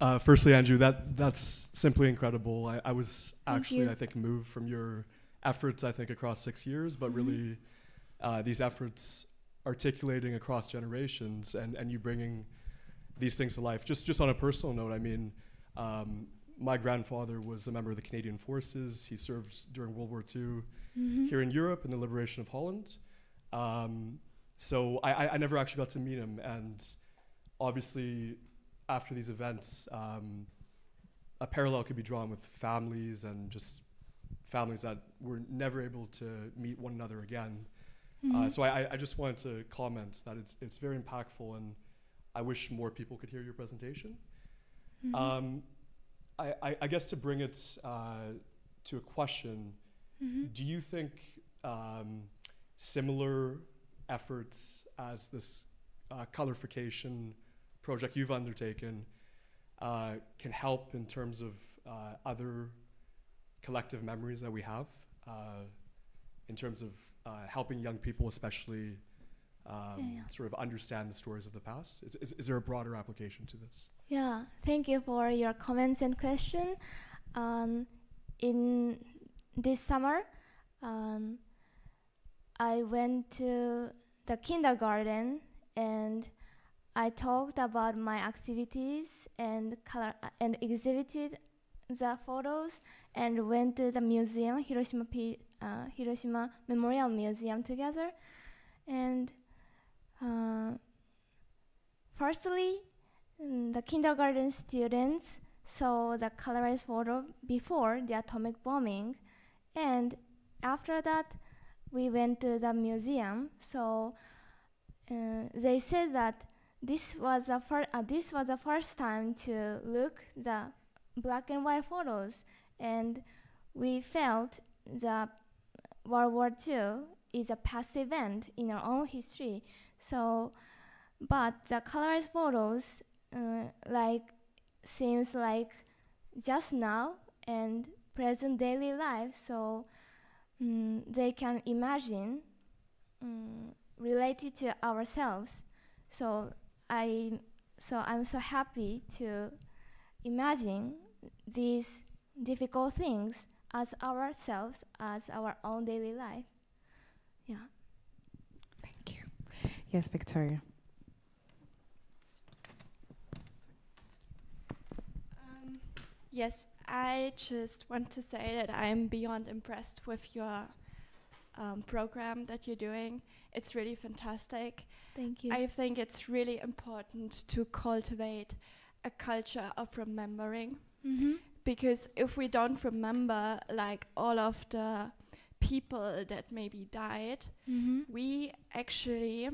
Uh, firstly, Anju, that that's simply incredible. I, I was actually, I think, moved from your efforts. I think across six years, but mm-hmm. really, uh, these efforts articulating across generations and and you bringing these things to life. Just just on a personal note, I mean, um, my grandfather was a member of the Canadian Forces. He served during World War II mm-hmm. here in Europe in the liberation of Holland. Um, so I, I never actually got to meet him, and obviously after these events, um, a parallel could be drawn with families and just families that were never able to meet one another again. Uh, mm-hmm. Uh, so I, I just wanted to comment that it's, it's very impactful and I wish more people could hear your presentation. Mm-hmm. Um, I, I, I, guess to bring it uh, to a question, mm-hmm. do you think um, similar efforts as this uh, colorification project you've undertaken uh, can help in terms of uh, other collective memories that we have, uh, in terms of uh, helping young people, especially, um, yeah, yeah. sort of understand the stories of the past? Is, is, is, there a broader application to this? Yeah, thank you for your comments and question. Um, in this summer, um, I went to the kindergarten and I talked about my activities and color and exhibited the photos and went to the museum, Hiroshima, P, uh, Hiroshima Memorial Museum together. And uh, firstly, mm, the kindergarten students saw the colorized photo before the atomic bombing. And after that, we went to the museum. So uh, they said that this was the fir- uh, this was the first time to look the black and white photos, and we felt that World War II is a past event in our own history. So, but the colorized photos, uh, like, seems like just now and present daily life. So, um, they can imagine um, related to ourselves. So I so I'm so happy to imagine these difficult things as ourselves, as our own daily life. Yeah. Thank you. Yes, Victoria. Um, yes, I just want to say that I'm beyond impressed with your um, program that you're doing. It's really fantastic. Thank you. I think it's really important to cultivate a culture of remembering Mhm. Because if we don't remember like all of the people that maybe died, Mhm. we actually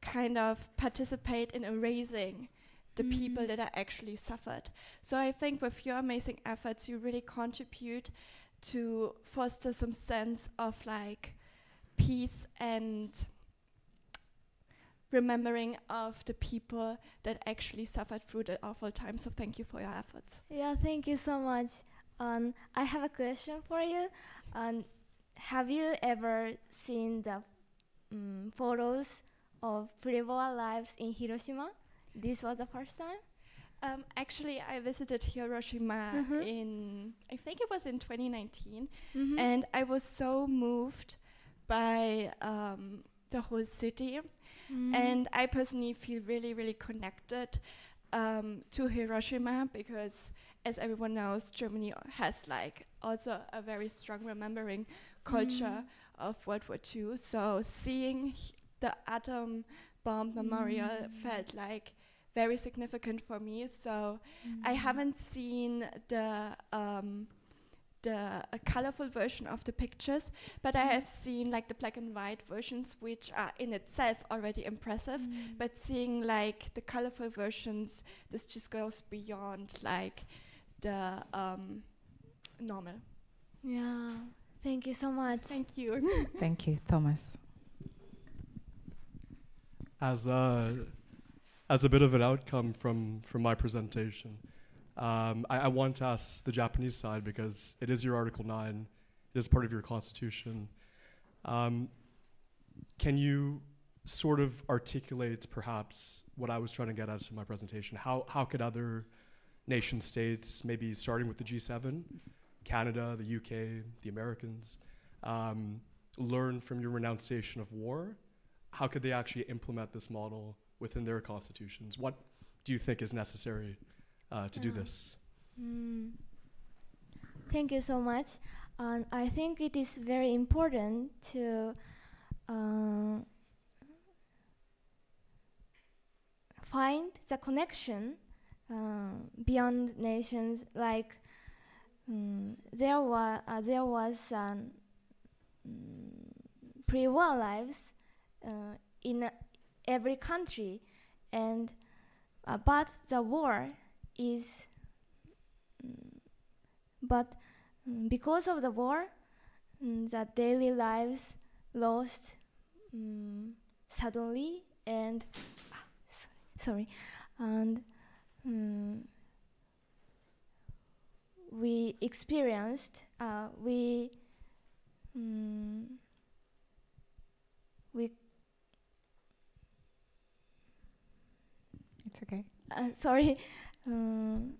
kind of participate in erasing the people Mhm. that are actually suffered. So I think with your amazing efforts, you really contribute to foster some sense of like peace and remembering of the people that actually suffered through that awful time. So thank you for your efforts. Yeah, thank you so much. Um, I have a question for you. Um, have you ever seen the um, photos of pre-war lives in Hiroshima? This was the first time. Um, actually, I visited Hiroshima Mhm. in, I think it was in 2019, Mhm. and I was so moved by um, the whole city. Mhm. And I personally feel really, really connected um, to Hiroshima because, as everyone knows, Germany has like also a very strong remembering culture of World War II. So seeing the atom bomb memorial Mm. felt like very significant for me. So I haven't seen the um, the a colorful version of the pictures, but I have seen like the black and white versions, which are in itself already impressive. But seeing like the colorful versions, this just goes beyond like the um, normal. Yeah. Thank you so much. Thank you. Thank you, Thomas. as a as a bit of an outcome from from my presentation, um, I, I want to ask the Japanese side because it is your Article Nine, it is part of your constitution. Um, can you sort of articulate perhaps what I was trying to get at in my presentation? How how could other nation states, maybe starting with the G7, Canada, the UK, the Americans, um, learn from your renunciation of war? How could they actually implement this model within their constitutions? What do you think is necessary uh, to do this? Mm. Thank you so much. Um, I think it is very important to uh, find the connection uh, beyond nations. Like mm, there was uh, there was um, mm, pre-war lives uh, in uh, every country, and uh, but the war is mm, but mm, because of the war mm, the daily lives lost mm, suddenly and ah, so- sorry and mm, we experienced uh, we mm, we It's okay. uh, sorry. Um,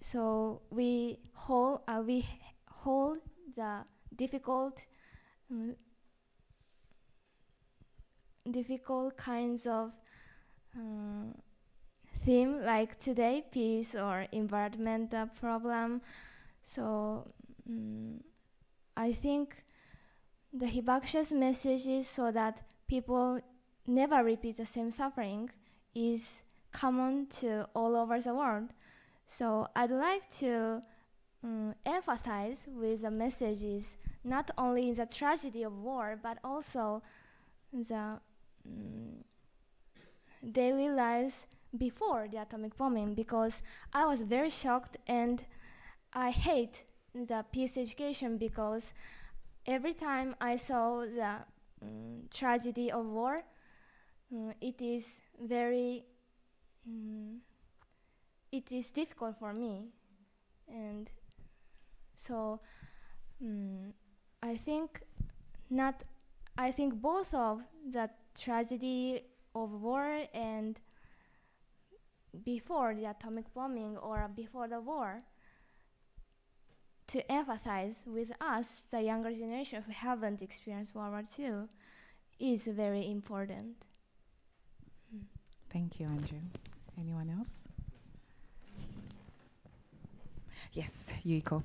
so we hold uh, we hold the difficult um, difficult kinds of um, theme like today peace or environmental problem. So mm I think the Hibakusha's message is so that people never repeat the same suffering is common to all over the world. So I'd like to um, emphasize with the messages not only the tragedy of war but also the mm, daily lives before the atomic bombing because I was very shocked and I hate the peace education because every time I saw the mm, tragedy of war, mm, it is very mm, it is difficult for me and so mm, i think not i think both of the tragedy of war and before the atomic bombing or before the war to emphasize with us, the younger generation who haven't experienced World War II, is very important. Thank you, Anju. Anyone else? Yes, Yuiko.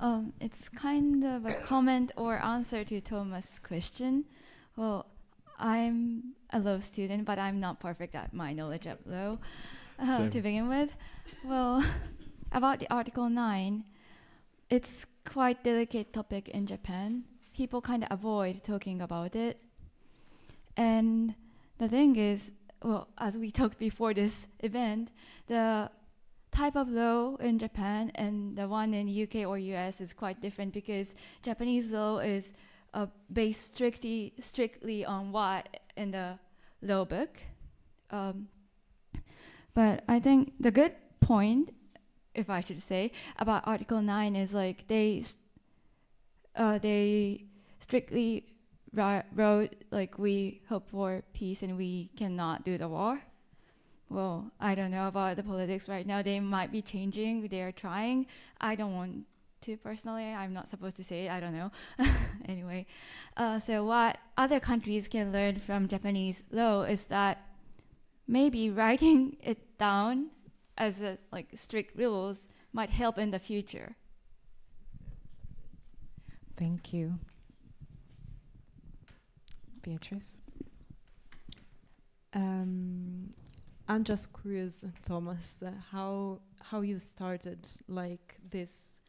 Um, it's kind of a comment or answer to Thomas' question. Well, I'm a law student, but I'm not perfect at my knowledge of law uh, to begin with. Well, about the Article 9, it's quite delicate topic in Japan. People kind of avoid talking about it. And the thing is, well, as we talked before this event, the type of law in Japan and the one in UK or US is quite different because Japanese law is uh, based strictly strictly on what in the law book. Um, but I think the good point, if I should say, about Article Nine is like they uh, they strictly wrote like we hope for peace and we cannot do the war. Well, I don't know about the politics right now. They might be changing. They are trying. I don't want to personally. I'm not supposed to say it. I don't know. anyway, uh, so what other countries can learn from Japanese law is that maybe writing it down as a, like strict rules might help in the future. Thank you. Beatrice? Um, I'm just curious, Thomas, uh, how how you started like this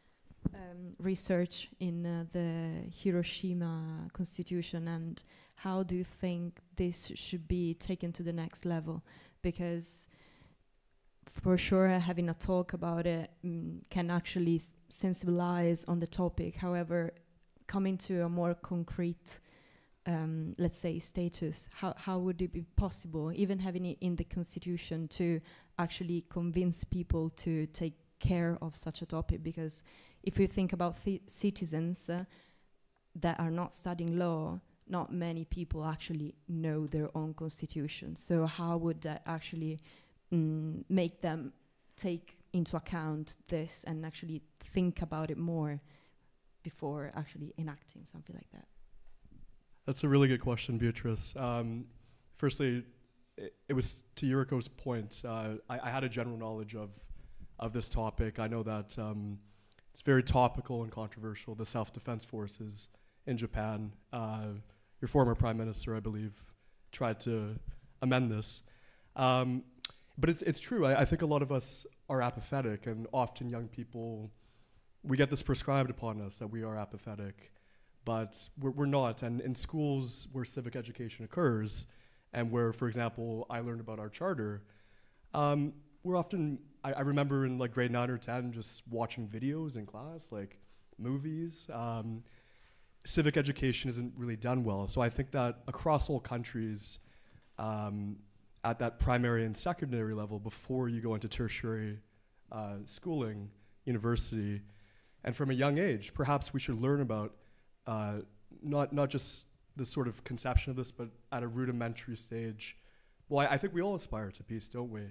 um, research in uh, the Hiroshima Constitution, and how do you think this should be taken to the next level? Because for sure, having a talk about it mm, can actually sensibilize on the topic. However, coming to a more concrete um, let's say, status? How, how would it be possible, even having it in the constitution, to actually convince people to take care of such a topic? Because if you think about citizens uh, that are not studying law, not many people actually know their own constitution. So how would that actually mm, make them take into account this and actually think about it more before actually enacting something like that? That's a really good question, Beatrice. Um, firstly, it, it, was to Yuiko's point. Uh, I, I, had a general knowledge of of this topic. I know that um, it's very topical and controversial. The self-defense forces in Japan. Uh, your former prime minister, I believe, tried to amend this. Um, but it's it's true. I, I think a lot of us are apathetic, and often young people, we get this prescribed upon us that we are apathetic but we're, we're not. And in schools where civic education occurs, and where, for example, I learned about our charter, um, we're often, I, I, remember in like grade nine or 10, just watching videos in class, like movies. Um, civic education isn't really done well. So I think that across all countries, um, at that primary and secondary level, before you go into tertiary uh, schooling, university, and from a young age, perhaps we should learn about uh, not not just the sort of conception of this, but at a rudimentary stage. Well, I, I think we all aspire to peace, don't we?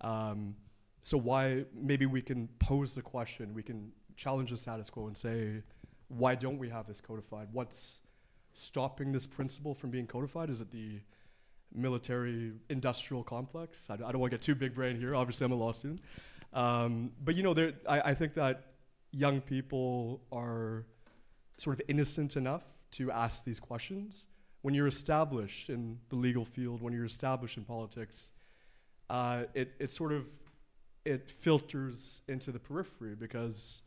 Um, so why maybe we can pose the question, we can challenge the status quo and say, why don't we have this codified? What's stopping this principle from being codified? Is it the military industrial complex? I don't want to get too big brain here. Obviously, I'm a law student. Um, but you know, there, I, I think that young people are sort of innocent enough to ask these questions. When you're established in the legal field, when you're established in politics, uh, it, it sort of it filters into the periphery because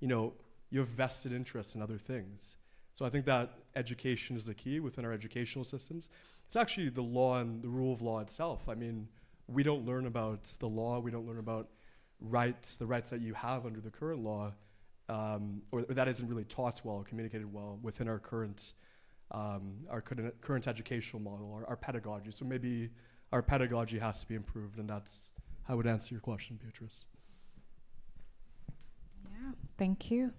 you know you have vested interests in other things. So I think that education is the key within our educational systems. It's actually the law and the rule of law itself. I mean, we don't learn about the law, we don't learn about rights, the rights that you have under the current law um, or, or, that isn't really taught well or communicated well within our current um, our current educational model, our, our, pedagogy. So maybe our pedagogy has to be improved, and that's how I would answer your question, Beatrice. Yeah, thank you,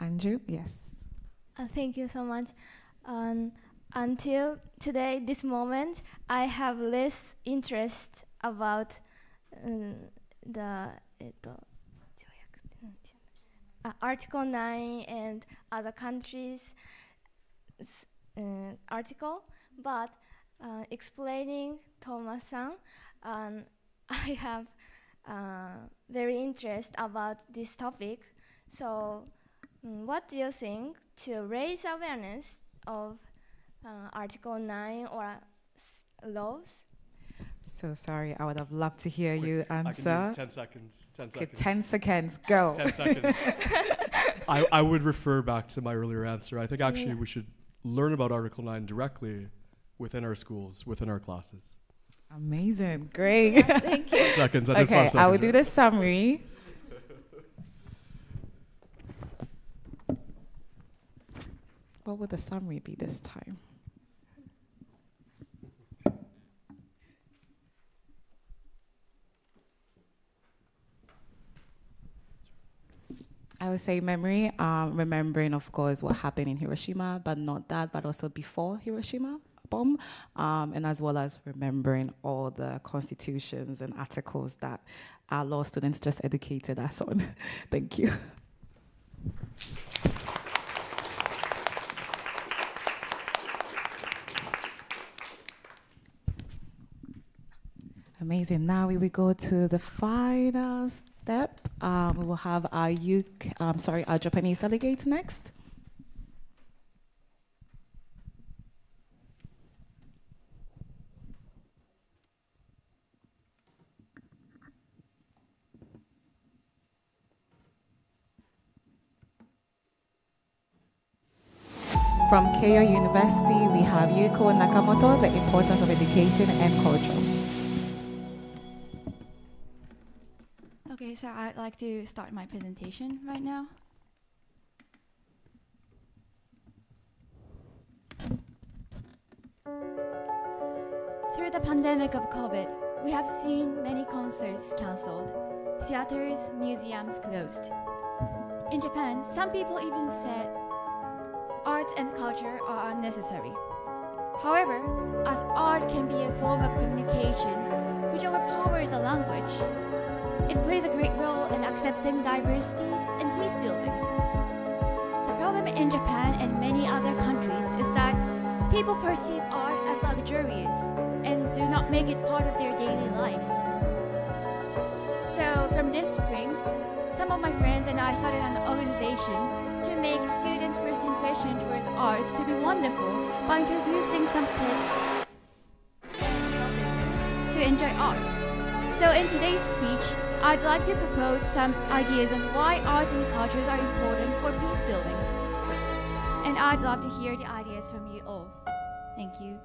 Anju. Yes. Uh, thank you so much. Um, until today, this moment, I have less interest about uh, the. Eh, uh, Article 9 and other countries uh, article, but uh, explaining Thomas-san, um, I have uh, very interest about this topic. So, um, what do you think to raise awareness of uh, Article 9 or laws? So sorry, I would have loved to hear Quick, you I can answer. do 10 seconds. 10 Okay, seconds. 10 seconds, go. 10 seconds. I, I would refer back to my earlier answer. I think actually Yeah. we should learn about Article 9 directly within our schools, within our classes. Amazing, great. Thank you. Five seconds, I okay, five I will do the summary. What would the summary be this time? I would say memory, um, remembering, of course, what happened in Hiroshima, but not that, but also before Hiroshima bomb, um, and as well as remembering all the constitutions and articles that our law students just educated us on. Thank you. Amazing. Now we will go to the final step. Um, we will have our UK, um, sorry, our Japanese delegates next. From Keio University, we have Yuiko Nakamoto, The Importance of Education and Culture. Okay, so I'd like to start my presentation right now. Through the pandemic of COVID, we have seen many concerts cancelled, theaters, museums closed. In Japan, some people even said art and culture are unnecessary. However, as art can be a form of communication which overpowers a language, it plays a great role in accepting diversities and peace building. The problem in Japan and many other countries is that people perceive art as luxurious and do not make it part of their daily lives. So, from this spring, some of my friends and I started an organization to make students' first impression towards arts to be wonderful by introducing some tips to enjoy art. So in today's speech, I'd like to propose some ideas on why arts and cultures are important for peace building. And I'd love to hear the ideas from you all. Thank you.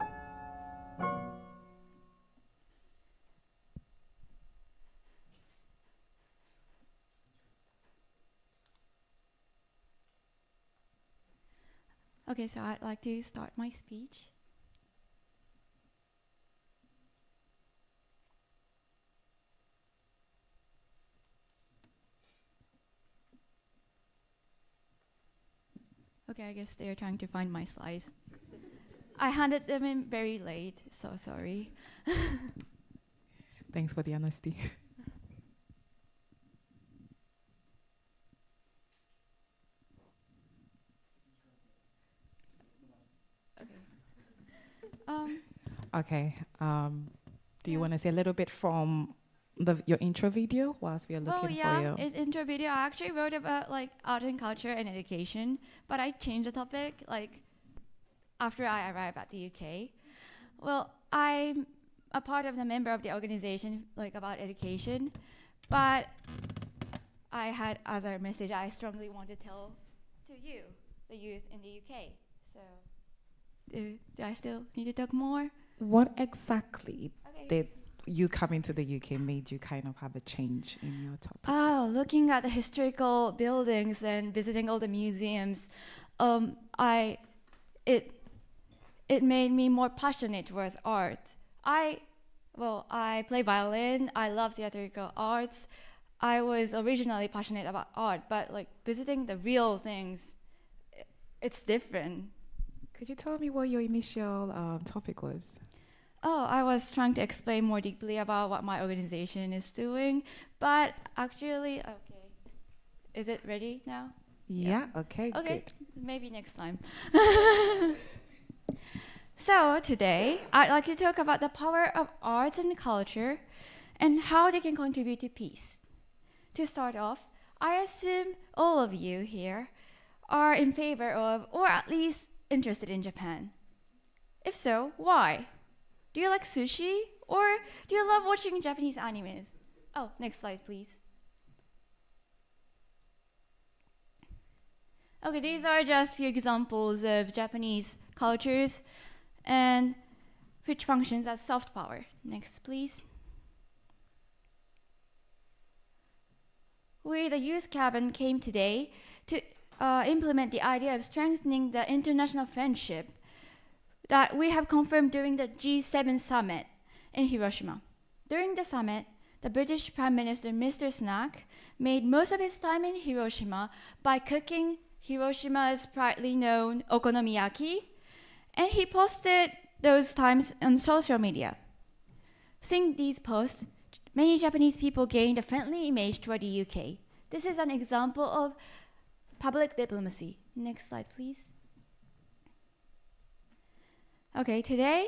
Okay, so I'd like to start my speech. Okay, I guess they're trying to find my slides. I handed them in very late, so sorry. Thanks for the honesty. Um, Okay. Um, do you want to say a little bit from the, your intro video whilst we are looking oh yeah, for you? in intro video, I actually wrote about like art and culture and education, but I changed the topic like after I arrived at the UK. Well, I'm a part of the member of the organization like about education, but I had other message I strongly want to tell to you, the youth in the UK. So, do, do I still need to talk more? What exactly Okay. did you coming to the UK made you kind of have a change in your topic? Oh, looking at the historical buildings and visiting all the museums, um, I, it, it made me more passionate towards art. I, well, I play violin. I love theatrical arts. I was originally passionate about art, but like visiting the real things, it's different. Could you tell me what your initial um, topic was? Oh, I was trying to explain more deeply about what my organization is doing, but actually, okay. Is it ready now? Yeah, okay, Okay, good. maybe next time. so, today, I'd like to talk about the power of arts and culture and how they can contribute to peace. To start off, I assume all of you here are in favor of, or at least interested in Japan. If so, why? Do you like sushi? Or do you love watching Japanese animes? Oh, next slide, please. Okay, these are just few examples of Japanese cultures and which functions as soft power. Next, please. We, the Youth Caravan, came today to uh, implement the idea of strengthening the international friendship that we have confirmed during the G7 summit in Hiroshima. During the summit, the British Prime Minister, Mr. Sunak, made most of his time in Hiroshima by cooking Hiroshima's proudly known okonomiyaki, and he posted those times on social media. Seeing these posts, many Japanese people gained a friendly image toward the UK. This is an example of public diplomacy. Next slide, please. Okay, today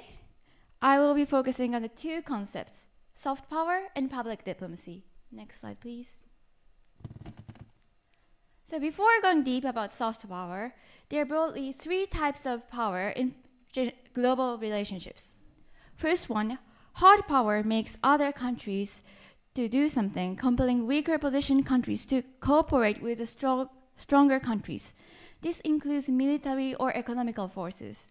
I will be focusing on the two concepts soft power and public diplomacy. Next slide, please. So, before going deep about soft power, there are broadly three types of power in global relationships. First one, hard power makes other countries to do something, compelling weaker positioned countries to cooperate with the strong, stronger countries. This includes military or economical forces.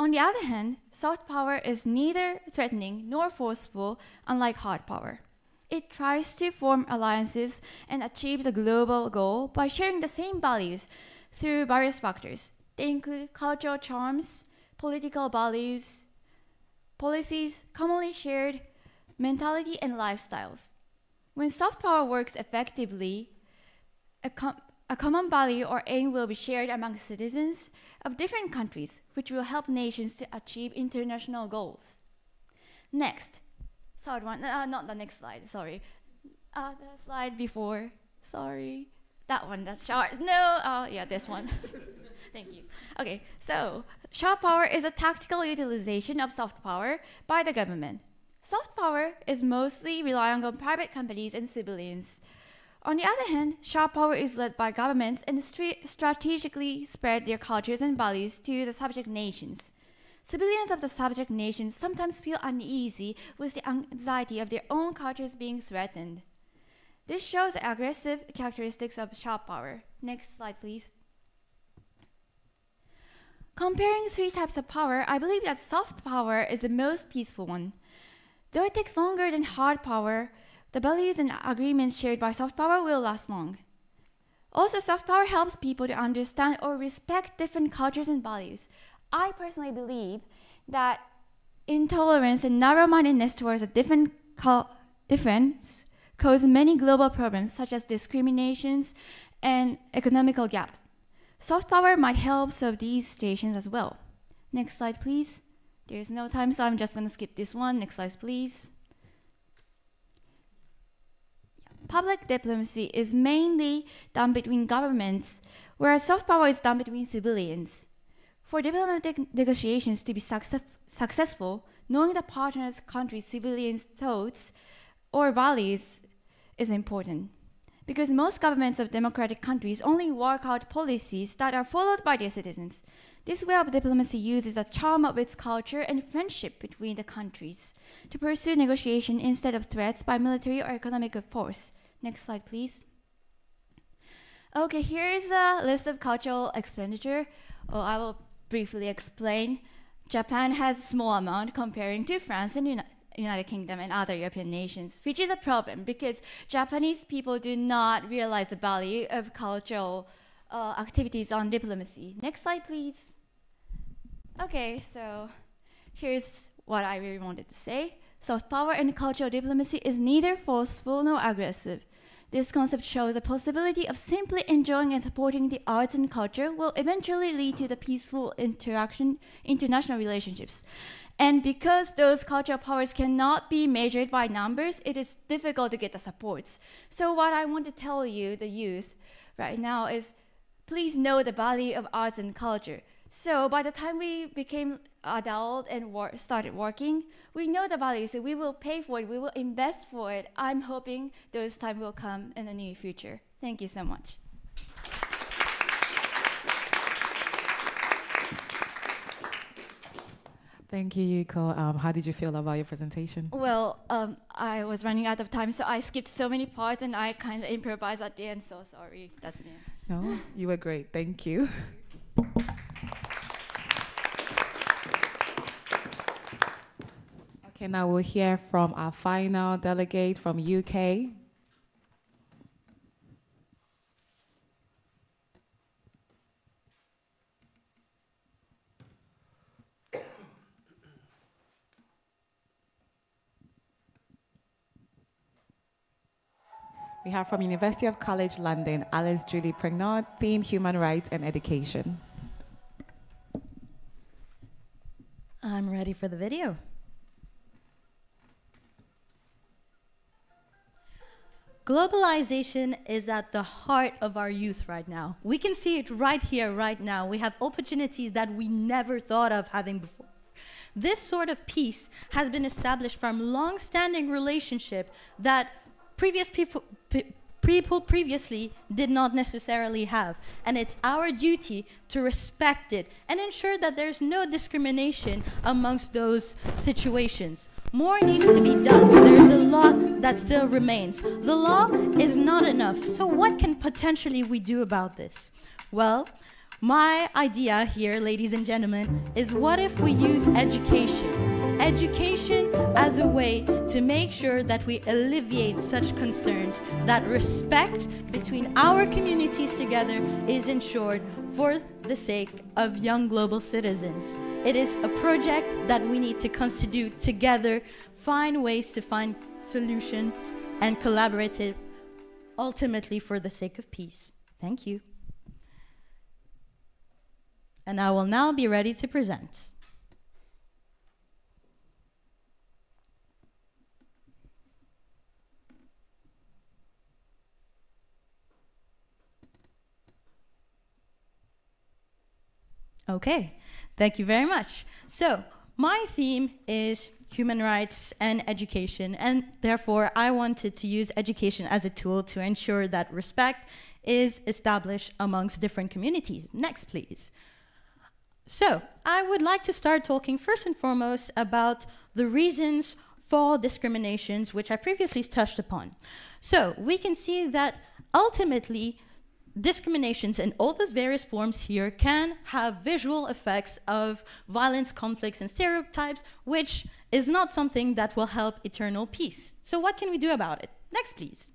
On the other hand, soft power is neither threatening nor forceful, unlike hard power. It tries to form alliances and achieve the global goal by sharing the same values through various factors. They include cultural charms, political values, policies, commonly shared mentality, and lifestyles. When soft power works effectively, a, com- a common value or aim will be shared among citizens of different countries, which will help nations to achieve international goals. Next, third one, uh, not the next slide, sorry. Uh, the slide before, sorry. That one, that's sharp. No, uh, yeah, this one. Thank you. Okay, so sharp power is a tactical utilization of soft power by the government. Soft power is mostly relying on private companies and civilians. On the other hand, sharp power is led by governments and stra- strategically spread their cultures and values to the subject nations. Civilians of the subject nations sometimes feel uneasy with the anxiety of their own cultures being threatened. This shows the aggressive characteristics of sharp power. Next slide, please. Comparing three types of power, I believe that soft power is the most peaceful one. Though it takes longer than hard power, the values and agreements shared by soft power will last long. Also, soft power helps people to understand or respect different cultures and values. I personally believe that intolerance and narrow-mindedness towards a different difference cause many global problems such as discriminations and economical gaps. Soft power might help solve these situations as well. Next slide, please. There's no time, so I'm just going to skip this one. Next slide, please. Public diplomacy is mainly done between governments, whereas soft power is done between civilians. For diplomatic negotiations to be success- successful, knowing the partner's country's civilians' thoughts or values is important. Because most governments of democratic countries only work out policies that are followed by their citizens. This way of diplomacy uses the charm of its culture and friendship between the countries to pursue negotiation instead of threats by military or economic force. Next slide, please. Okay, here's a list of cultural expenditure. Oh, I will briefly explain. Japan has a small amount comparing to France and Uni- United Kingdom and other European nations, which is a problem because Japanese people do not realize the value of cultural uh, activities on diplomacy. Next slide, please. Okay, so here's what I really wanted to say. Soft power and cultural diplomacy is neither forceful nor aggressive. This concept shows the possibility of simply enjoying and supporting the arts and culture will eventually lead to the peaceful interaction, international relationships. And because those cultural powers cannot be measured by numbers, it is difficult to get the supports. So what I want to tell you, the youth, right now is please know the value of arts and culture. So by the time we became adult and wor started working, we know the value, so we will pay for it, we will invest for it. I'm hoping those time will come in the near future. Thank you so much. Thank you, Yuiko. Um, how did you feel about your presentation? Well, um, I was running out of time, so I skipped so many parts and I kind of improvised at the end, so sorry. That's me. No, you were great. Thank you. Okay, now we'll hear from our final delegate from UK. We have from University of College London, Alice Julie Pringault, theme human rights and education. I'm ready for the video. Globalization is at the heart of our youth right now. We can see it right here, right now. We have opportunities that we never thought of having before. This sort of peace has been established from long-standing relationship that previous people, people previously did not necessarily have. And it's our duty to respect it and ensure that there's no discrimination amongst those situations. More needs to be done. There's a lot that still remains. The law is not enough. So what can potentially we do about this? Well, my idea here, ladies and gentlemen, is what if we use education? Education as a way to make sure that we alleviate such concerns, that respect between our communities together is ensured for the sake of young global citizens. It is a project that we need to constitute together, find ways to find solutions, and collaborate it ultimately for the sake of peace. Thank you. And I will now be ready to present. Okay, thank you very much. So, my theme is human rights and education, and therefore I wanted to use education as a tool to ensure that respect is established amongst different communities. Next, please. So, I would like to start talking first and foremost about the reasons for discriminations, which I previously touched upon. So, we can see that ultimately discriminations in all those various forms here can have visual effects of violence, conflicts, and stereotypes, which is not something that will help eternal peace. So what can we do about it? Next, please.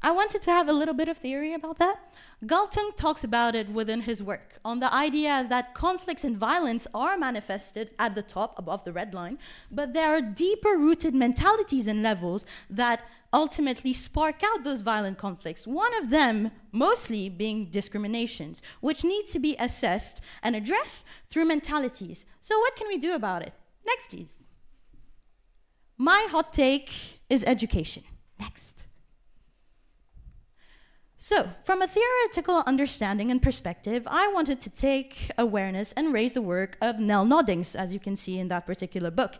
I wanted to have a little bit of theory about that. Galtung talks about it within his work on the idea that conflicts and violence are manifested at the top, above the red line, but there are deeper rooted mentalities and levels that ultimately spark out those violent conflicts. One of them, mostly, being discriminations, which needs to be assessed and addressed through mentalities. So, what can we do about it? Next, please. My hot take is education. Next. So, from a theoretical understanding and perspective, I wanted to take awareness and raise the work of Nell Noddings, as you can see in that particular book,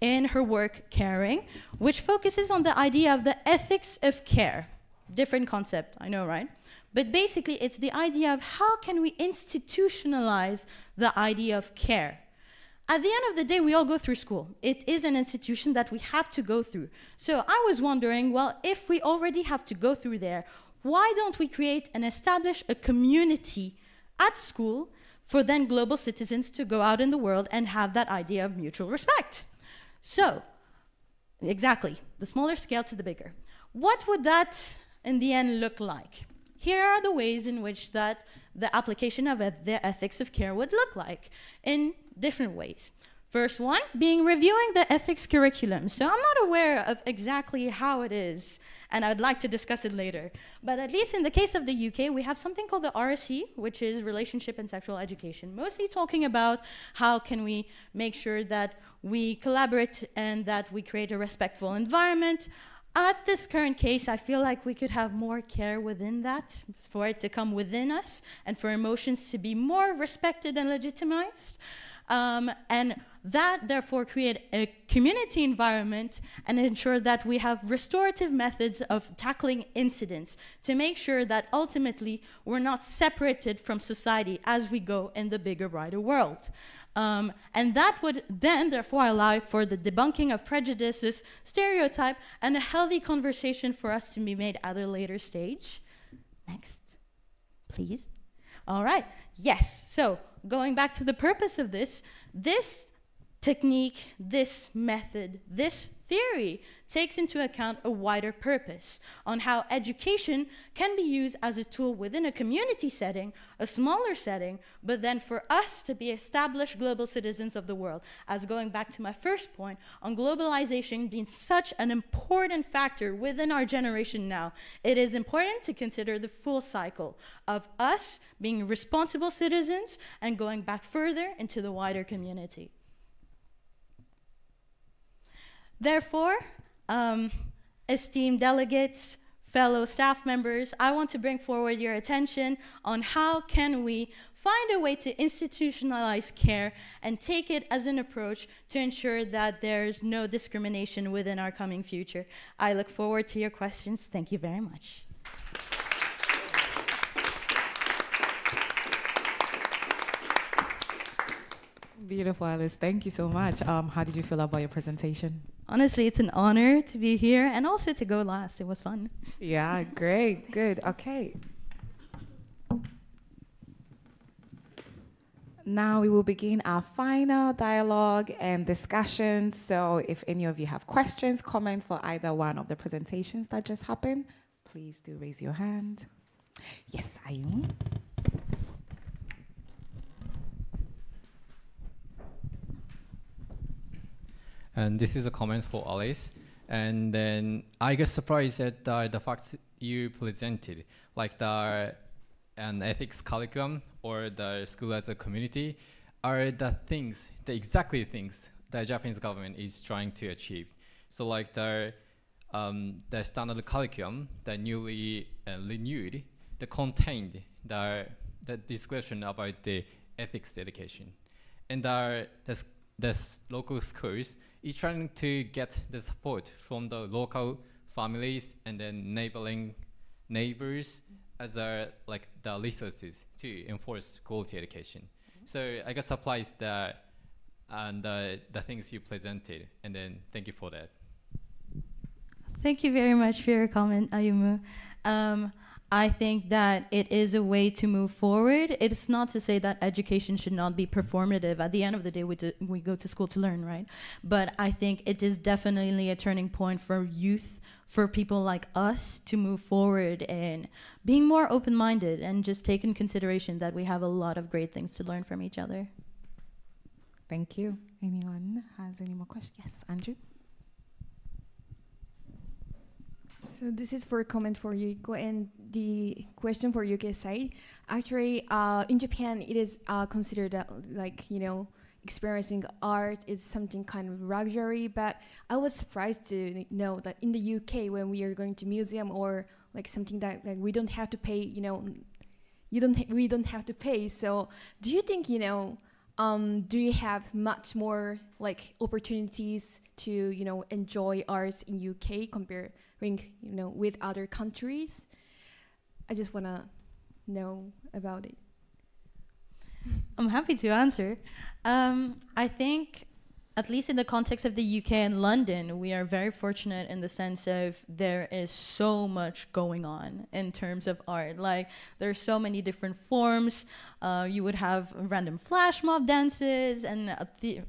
in her work Caring, which focuses on the idea of the ethics of care. Different concept, I know, right? But basically, it's the idea of how can we institutionalize the idea of care. At the end of the day, we all go through school. It is an institution that we have to go through. So I was wondering, well, if we already have to go through there, why don't we create and establish a community at school for then global citizens to go out in the world and have that idea of mutual respect? So, exactly, the smaller scale to the bigger. What would that in the end look like? Here are the ways in which that the application of the ethics of care would look like in different ways. First one being reviewing the ethics curriculum. So I'm not aware of exactly how it is, and I'd like to discuss it later. But at least in the case of the UK, we have something called the RSE, which is Relationship and Sexual Education, mostly talking about how can we make sure that we collaborate and that we create a respectful environment. At this current case, I feel like we could have more care within that, for it to come within us, and for emotions to be more respected and legitimized. Um, and that therefore create a community environment and ensure that we have restorative methods of tackling incidents to make sure that ultimately we're not separated from society as we go in the bigger, brighter world. Um, and that would then therefore allow for the debunking of prejudices, stereotype, and a healthy conversation for us to be made at a later stage. Next, please. All right, yes. So going back to the purpose of this, this technique, this method, this theory takes into account a wider purpose on how education can be used as a tool within a community setting, a smaller setting, but then for us to be established global citizens of the world. As going back to my first point on globalization being such an important factor within our generation now, it is important to consider the full cycle of us being responsible citizens and going back further into the wider community. Therefore, um, esteemed delegates, fellow staff members, I want to bring forward your attention on how can we find a way to institutionalize care and take it as an approach to ensure that there's no discrimination within our coming future. I look forward to your questions. Thank you very much. Beautiful, Alice. Thank you so much. Um, how did you feel about your presentation? Honestly, it's an honor to be here and also to go last. It was fun. Yeah, great, good. Okay. Now we will begin our final dialogue and discussion. So if any of you have questions, comments for either one of the presentations that just happened, please do raise your hand. Yes, I Ayumu. And this is a comment for Alice. And then I get surprised at the, the facts you presented, like the an ethics curriculum or the school as a community are the things, the exactly things the Japanese government is trying to achieve. So like the um, the standard curriculum, the newly uh, renewed, the contained the the discussion about the ethics education, and the the, the local schools is trying to get the support from the local families and then neighboring neighbors as a, like the resources to enforce quality education. Mm -hmm. So I guess applies the and the, the things you presented, and then thank you for that. Thank you very much for your comment, Ayumu. Um, I think that it is a way to move forward. It's not to say that education should not be performative. At the end of the day, we, do, we go to school to learn, right? But I think it is definitely a turning point for youth, for people like us to move forward and being more open minded and just take in consideration that we have a lot of great things to learn from each other. Thank you. Anyone has any more questions? Yes, Anju? So this is for a comment for Yuiko and the question for UK side. Actually, uh, in Japan, it is uh, considered that, like you know experiencing art is something kind of luxury. But I was surprised to know that in the UK, when we are going to museum or like something that like we don't have to pay, you know, you don't we don't have to pay. So do you think you know? Um, do you have much more like opportunities to you know enjoy arts in UK compared you know, with other countries? I just want to know about it. I'm happy to answer. Um, I think, at least in the context of the UK and London, we are very fortunate in the sense of there is so much going on in terms of art. Like, there's so many different forms. Uh, you would have random flash mob dances, and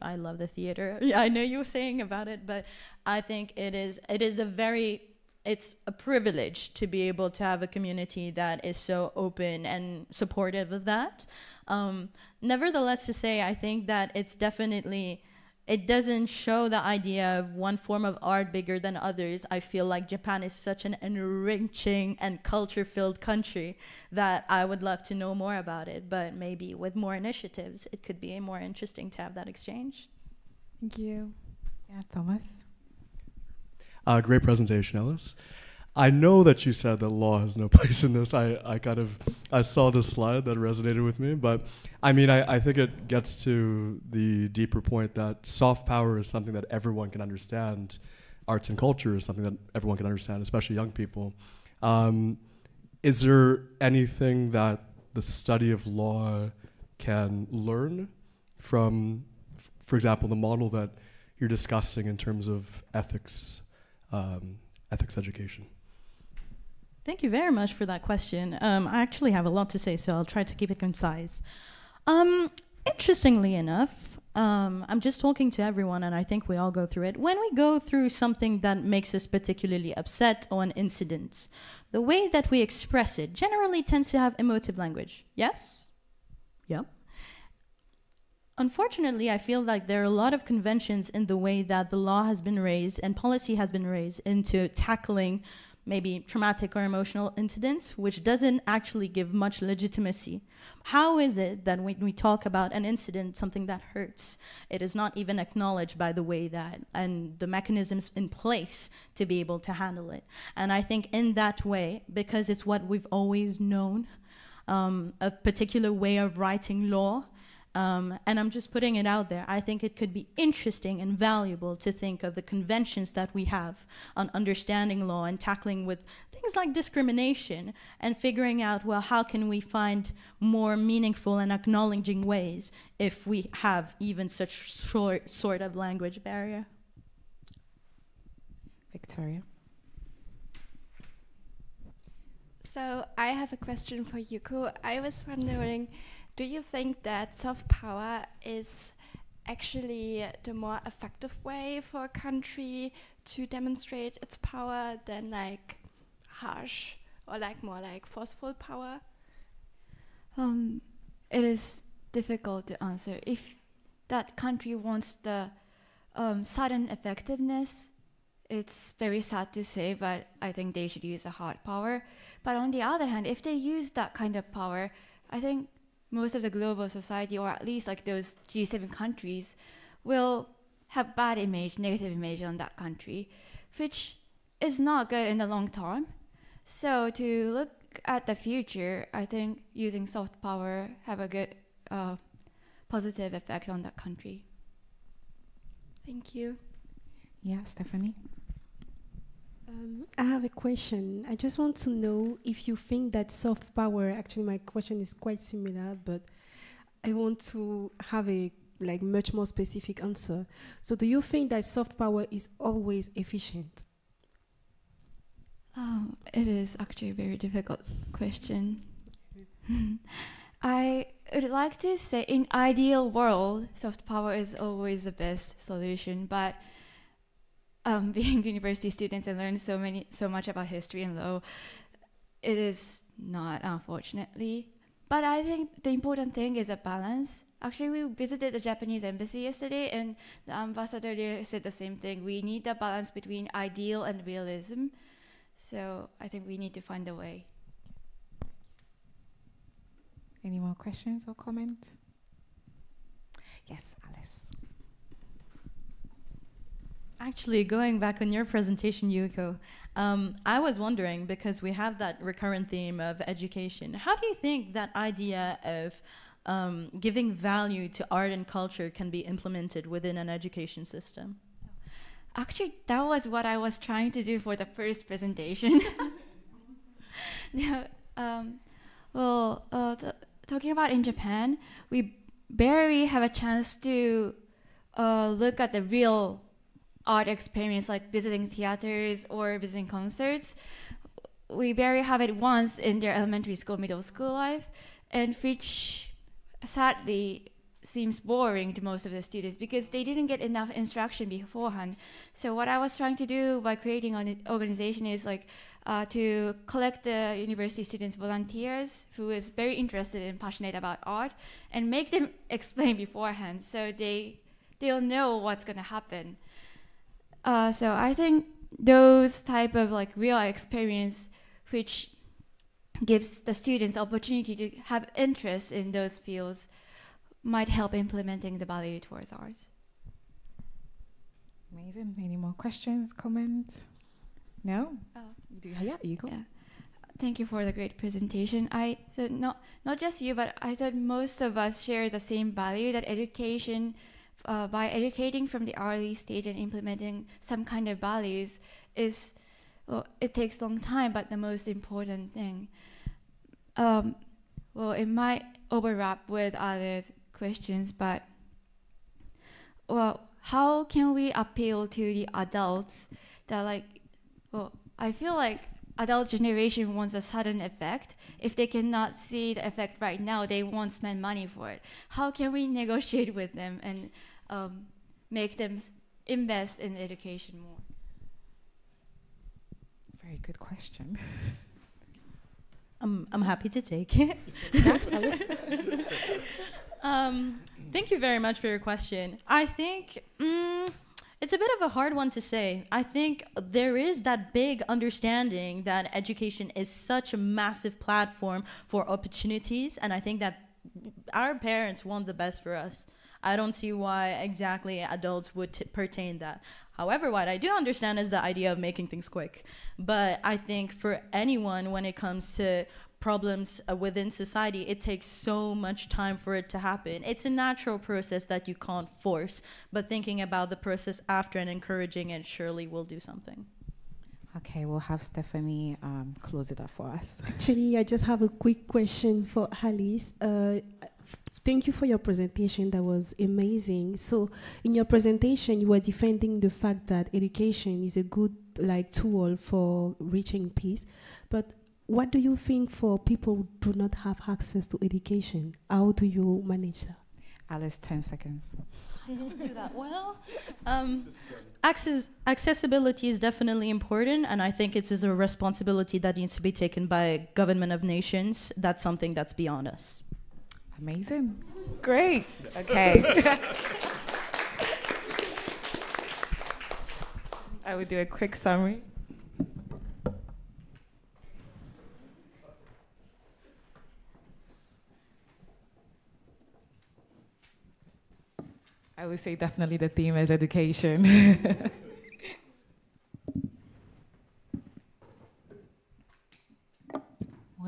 I love the theater. Yeah, I know you were saying about it, but I think it is it is a very it's a privilege to be able to have a community that is so open and supportive of that. Um, nevertheless, to say, I think that it's definitely it doesn't show the idea of one form of art bigger than others. I feel like Japan is such an enriching and culture filled country that I would love to know more about it. But maybe with more initiatives, it could be more interesting to have that exchange. Thank you. Yeah, Thomas. Uh, great presentation, Alice. I know that you said that law has no place in this. I, I kind of I saw this slide that resonated with me, but I mean I, I think it gets to the deeper point that soft power is something that everyone can understand. Arts and culture is something that everyone can understand, especially young people. Um, is there anything that the study of law can learn from, for example, the model that you're discussing in terms of ethics, um, ethics education? Thank you very much for that question. Um, I actually have a lot to say, so I'll try to keep it concise. Um, interestingly enough, um, I'm just talking to everyone, and I think we all go through it. When we go through something that makes us particularly upset or an incident, the way that we express it generally tends to have emotive language. Yes? Yep. Unfortunately, I feel like there are a lot of conventions in the way that the law has been raised and policy has been raised into tackling maybe traumatic or emotional incidents, which doesn't actually give much legitimacy. How is it that when we talk about an incident, something that hurts, it is not even acknowledged by the way that and the mechanisms in place to be able to handle it? And I think in that way, because it's what we've always known, um, a particular way of writing law um, and I'm just putting it out there. I think it could be interesting and valuable to think of the conventions that we have on understanding law and tackling with things like discrimination and figuring out, well, how can we find more meaningful and acknowledging ways if we have even such short sort of language barrier? Victoria. So I have a question for Yuiko. I was wondering do you think that soft power is actually the more effective way for a country to demonstrate its power than like harsh or like more like forceful power? Um, it is difficult to answer. If that country wants the um, sudden effectiveness, it's very sad to say, but I think they should use a hard power. But on the other hand, if they use that kind of power, I think most of the global society, or at least like those G7 countries, will have bad image, negative image on that country, which is not good in the long term. So to look at the future, I think using soft power have a good uh, positive effect on that country. Thank you. Yeah, Stephanie. Um, I have a question. I just want to know if you think that soft power. Actually, my question is quite similar, but I want to have a like much more specific answer. So, do you think that soft power is always efficient? Oh, it is actually a very difficult question. I would like to say, in ideal world, soft power is always the best solution, but um, being university students and learn so many so much about history and law, it is not unfortunately. But I think the important thing is a balance. Actually, we visited the Japanese embassy yesterday, and the ambassador there said the same thing. We need a balance between ideal and realism. So I think we need to find a way. Any more questions or comments? Yes, Alice. Actually, going back on your presentation, Yuiko, um, I was wondering because we have that recurrent theme of education. How do you think that idea of um, giving value to art and culture can be implemented within an education system? Actually, that was what I was trying to do for the first presentation. now, um, well, uh, talking about in Japan, we barely have a chance to uh, look at the real art experience like visiting theaters or visiting concerts. We barely have it once in their elementary school, middle school life, and which sadly seems boring to most of the students because they didn't get enough instruction beforehand. So what I was trying to do by creating an organization is like uh, to collect the university students volunteers who is very interested and passionate about art and make them explain beforehand so they they'll know what's going to happen. Uh, so I think those type of like real experience, which gives the students opportunity to have interest in those fields, might help implementing the value towards ours. Amazing. Any more questions, comments? No? Oh. You do, yeah, you go. Yeah. Thank you for the great presentation. I thought not not just you, but I thought most of us share the same value that education, uh, by educating from the early stage and implementing some kind of values, is well, it takes long time, but the most important thing. Um, well, it might overlap with other questions, but well, how can we appeal to the adults that like, well, I feel like adult generation wants a sudden effect. If they cannot see the effect right now, they won't spend money for it. How can we negotiate with them and um, make them invest in education more? Very good question. I'm, I'm happy to take it. um, thank you very much for your question. I think mm, it's a bit of a hard one to say. I think there is that big understanding that education is such a massive platform for opportunities, and I think that our parents want the best for us. I don't see why exactly adults would t- pertain that. However, what I do understand is the idea of making things quick. But I think for anyone, when it comes to problems uh, within society, it takes so much time for it to happen. It's a natural process that you can't force, but thinking about the process after and encouraging it surely will do something. Okay, we'll have Stephanie um, close it up for us. Actually, I just have a quick question for Alice. Uh, Thank you for your presentation. That was amazing. So, in your presentation, you were defending the fact that education is a good like tool for reaching peace. But what do you think for people who do not have access to education? How do you manage that? Alice, 10 seconds. I don't do that well. Um, access, accessibility is definitely important, and I think it is a responsibility that needs to be taken by government of nations. That's something that's beyond us. Amazing. Great. Okay. I will do a quick summary. I would say definitely the theme is education.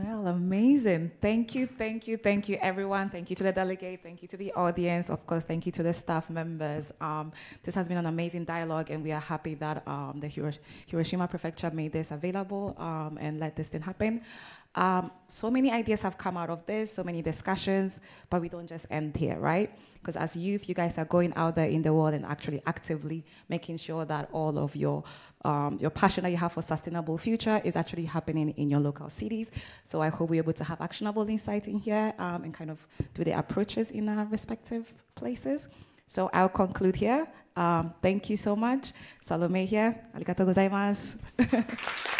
Well, amazing. Thank you, thank you, thank you, everyone. Thank you to the delegate. Thank you to the audience. Of course, thank you to the staff members. Um, this has been an amazing dialogue, and we are happy that um, the Hiroshima Prefecture made this available um, and let this thing happen. Um, so many ideas have come out of this, so many discussions, but we don't just end here, right? Because as youth, you guys are going out there in the world and actually actively making sure that all of your um, your passion that you have for sustainable future is actually happening in your local cities. So I hope we're able to have actionable insight in here um, and kind of do the approaches in our respective places. So I'll conclude here. Um, thank you so much. Salome here. Arigatou gozaimasu.